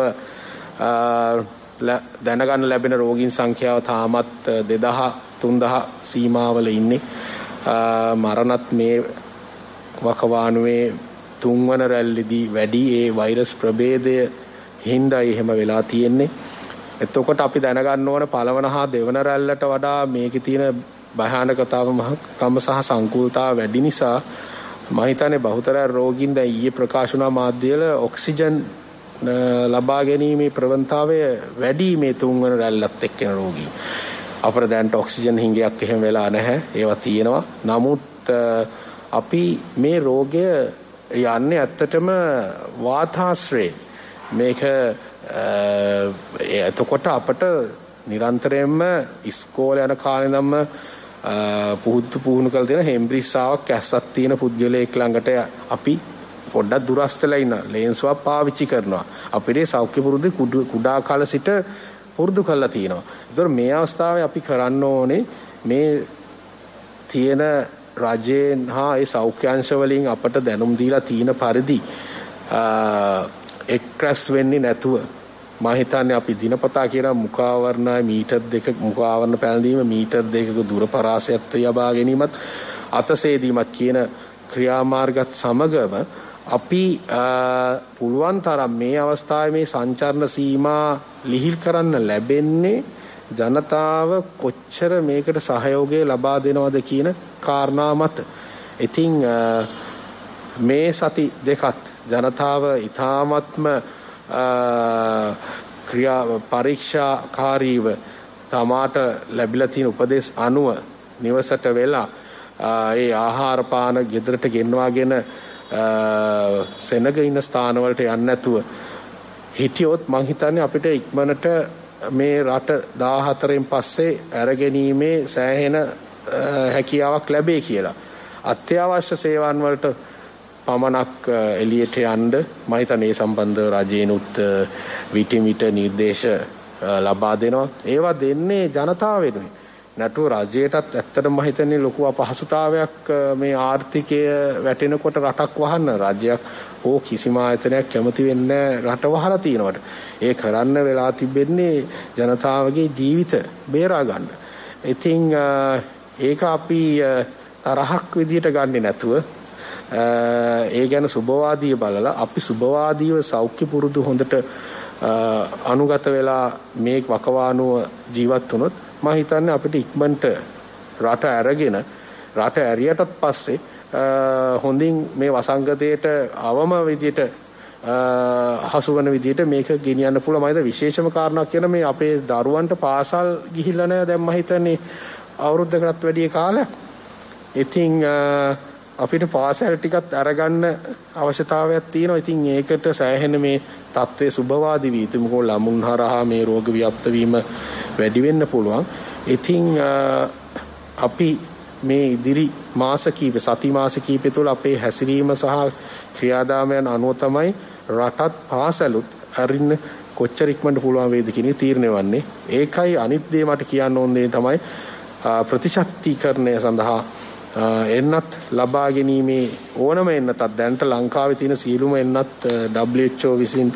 දැනගන්න ලැබෙන රෝගීන් සංඛ්‍යාව තාමත් 2000 3000 සීමාවල ඉන්නේ. මරණත් මේ වකවානුවේ තුන්වන රැල්ලේදී වැඩි ඒ වෛරස් ප්‍රභේදය හින්දා එහෙම වෙලා තියෙන්නේ. එතකොට අපි දැනගන්න ඕන පළවන හා දෙවන රැල්ලට වඩා මේකේ තියෙන භයානකතාව මහකම සහ සංකූලතාව වැඩි නිසා මම හිතන්නේ බහුතර රෝගීන් දැන් ඊයේ ප්‍රකාශ වුණා මාධ්‍යවල ඔක්සිජන් ලබා ගැනීමේ ප්‍රවණතාවය වැඩි මේ තුන්වන රැල්ලත් එක්කෙන රෝගී. අපර දැන්ට ඔක්සිජන් හිඟයක් එහෙම වෙලා නැහැ. ඒවා තියෙනවා. නමුත් අපි මේ රෝගය යන්නේ ඇත්තටම වාතාශ්‍රයෙන් මේක එතකොට අපට නිරන්තරයෙන්ම ඉස්කෝල යන කාලේ නම් පුහුදු පුහුණු කළ දෙන හෙම්බ්‍රිස්සාවක් ඇස්සක් තියෙන පුද්ගලයෙක් ළඟට අපි පොඩ්ඩක් දුරස්තලා ඉන්න ලේන්සුවක් පාවිච්චි කරනවා අපිට සෞඛ්‍ය පුරුදු කුඩා කාල සිට පුරුදු කරලා තියෙනවා. ඒතර මේ අවස්ථාවේ අපි කරන්න ඕනේ මේ තියෙන රජයෙන් හා ඒ සෞඛ්‍යංශ වලින් අපට දැනුම් දීලා තියෙන පරිදි එක්රැස් වෙන්නේ නැතුව මම හිතන්නේ අපි දිනපතා කියන මුඛාවරණ මීටර් දෙක මුඛාවරණ පැනදීම මීටර් දෙකක දුර පරාසයත් යබා ගැනීමත් අතසේදීමත් කියන ක්‍රියාමාර්ගත් සමගම අපි පුළුවන් තරම් මේ අවස්ථාවේ මේ සංචරණ සීමා ලිහිල් කරන්න ලැබෙන්නේ ජනතාව කොච්චර මේකට සහයෝගය ලබා දෙනවද කියන කාරණා මත. ඉතින් මේ සති දෙකත් ජනතාව ඊ타මත්ම ක්‍රියා පරීක්ෂාකාරීව තමාට ලැබිලා තියෙන උපදෙස් අනුව නිවසට වෙලා ඒ ආහාර පාන ගෙදරට ගෙන්වාගෙන සෙනග ඉන්න ස්ථානවලට යන්නේ නැතුව හිටියොත් මං හිතන්නේ අපිට ඉක්මනට මේ රට 14න් පස්සේ අරගැනීමේ සෑහෙන හැකියාවක් ලැබේ කියලා. අත්‍යවශ්‍ය සේවන් වලට පමණක් එළියට යන්න මම හිතන්නේ සම්බන්ධ රජේනුත් විටින් විට නිර්දේශ ලබා දෙනවා. ඒවා දෙන්නේ ජනතාව වෙනුවෙන්. නැතුව රජයටත් ඇත්තටම මම හිතන්නේ ලොකු අපහසුතාවයක් මේ ආර්ථිකය වැටෙනකොට රටක් වහන්න රජයක් හෝ කිසිම ආයතනයක් කැමති වෙන්නේ රට වහලා තිනවට. ඒ කරන්න වෙලා තිබෙන්නේ ජනතාවගේ ජීවිත බේරා ගන්න. ඉතින් ඒක අපි තරහක් විදියට ගන්නේ නැතුව ඒ ගැන සුභවාදීය බලලා අපි සුභවාදීව සෞඛ්‍ය පුරුදු හොඳට අනුගත වෙලා මේ වකවානුව ජීවත් වුණොත් මම හිතන්නේ අපිට ඉක්මනට රට අරගෙන රට ඇරියටත් පස්සේ හොඳින් මේ වසංගතයට අවම විදියට හසුවන විදිහට මේක ගෙනියන්න පුළුවන් මයිද විශේෂම කාරණාවක් කියන මේ අපේ දරුවන්ට පාසල් ගිහිල්ලා නැහැ දැන් මම හිතන්නේ අවුරුද්දකටත් වැඩි කාලයක්. ඉතින් අපිට පාසල් ටිකත් අරගන්න අවශ්‍යතාවයක් තියෙනවා. ඉතින් ඒකට සෑහෙන මේ தત્ත්වයේ සුභවාදී වී තුමුකෝ ළමුන් හරහා මේ රෝග ව්‍යාප්ත වීම වැඩි වෙන්න පුළුවන්. ඉතින් අපි මේ ඉදිරි මාස කීප සති මාස කීපය තුළ අපේ හැසිරීම සහ ක්‍රියාදාමයන් අනුව තමයි රටත් පාසලුත් අරින්න කොච්චර ඉක්මනට පුළුවන් වේද කියන තීරණය වන්නේ. ඒකයි අනිත් දේ මට කියන්න ඕන දේ තමයි ප්‍රතිශක්තිකරණය සඳහා එන්නත් ලබා ගැනීමේ ඕනම එන්නතත් දැනට ලංකාවේ තියෙන සියලුම එන්නත් WHO විසින්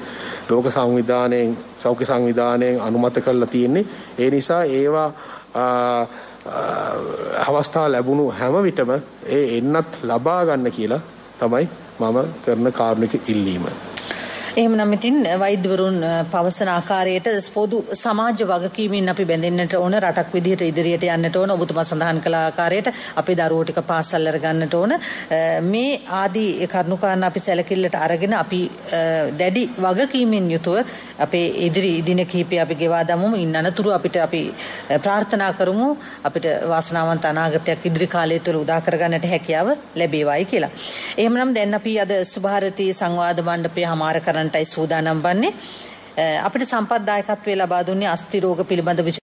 ලෝක සංවිධානයෙන් සෞඛ්‍ය සංවිධානයෙන් අනුමත කරලා තියෙන්නේ. ඒ නිසා ඒවා අවස්ථාව ලැබුණු හැම විටම ඒ එන්නත් ලබා ගන්න කියලා තමයි මම කරන කාරුණික ඉල්ලීම. එහෙමනම් ඉතින් වෛද්‍යවරුන් පවසන ආකාරයට පොදු සමාජ වගකීමෙන් අපි බැඳෙන්නට ඕන රටක් විදිහට ඉදිරියට යන්නට ඕන ඔබතුමා සඳහන් කළ ආකාරයට අපේ දරුවෝ ටික පාසල් අරගන්නට ඕන. මේ ආදී කරුණුකාරණ අපි සැලකිල්ලට අරගෙන අපි දැඩි වගකීමෙන් යුතුව අපේ ඉදිරි දින කිහිපය අපි ගෙවා දමමු. ඉන්න අනතුරු අපිට අපි ප්‍රාර්ථනා කරමු. අපිට වාසනාවන්ත අනාගතයක් ඉදිරි කාලය තුළ උදා කරගන්නට හැකියාව ලැබේවායි කියලා. එහෙමනම් දැන් අපි අද සුභාරතී සංවාද මණ්ඩපය හමාර කරන්නටයි සූදානම් වන්නේ. අපිට සම්පත් දායකත්වයේ ලබා දුන්නේ අස්ති රෝග පිළිබඳ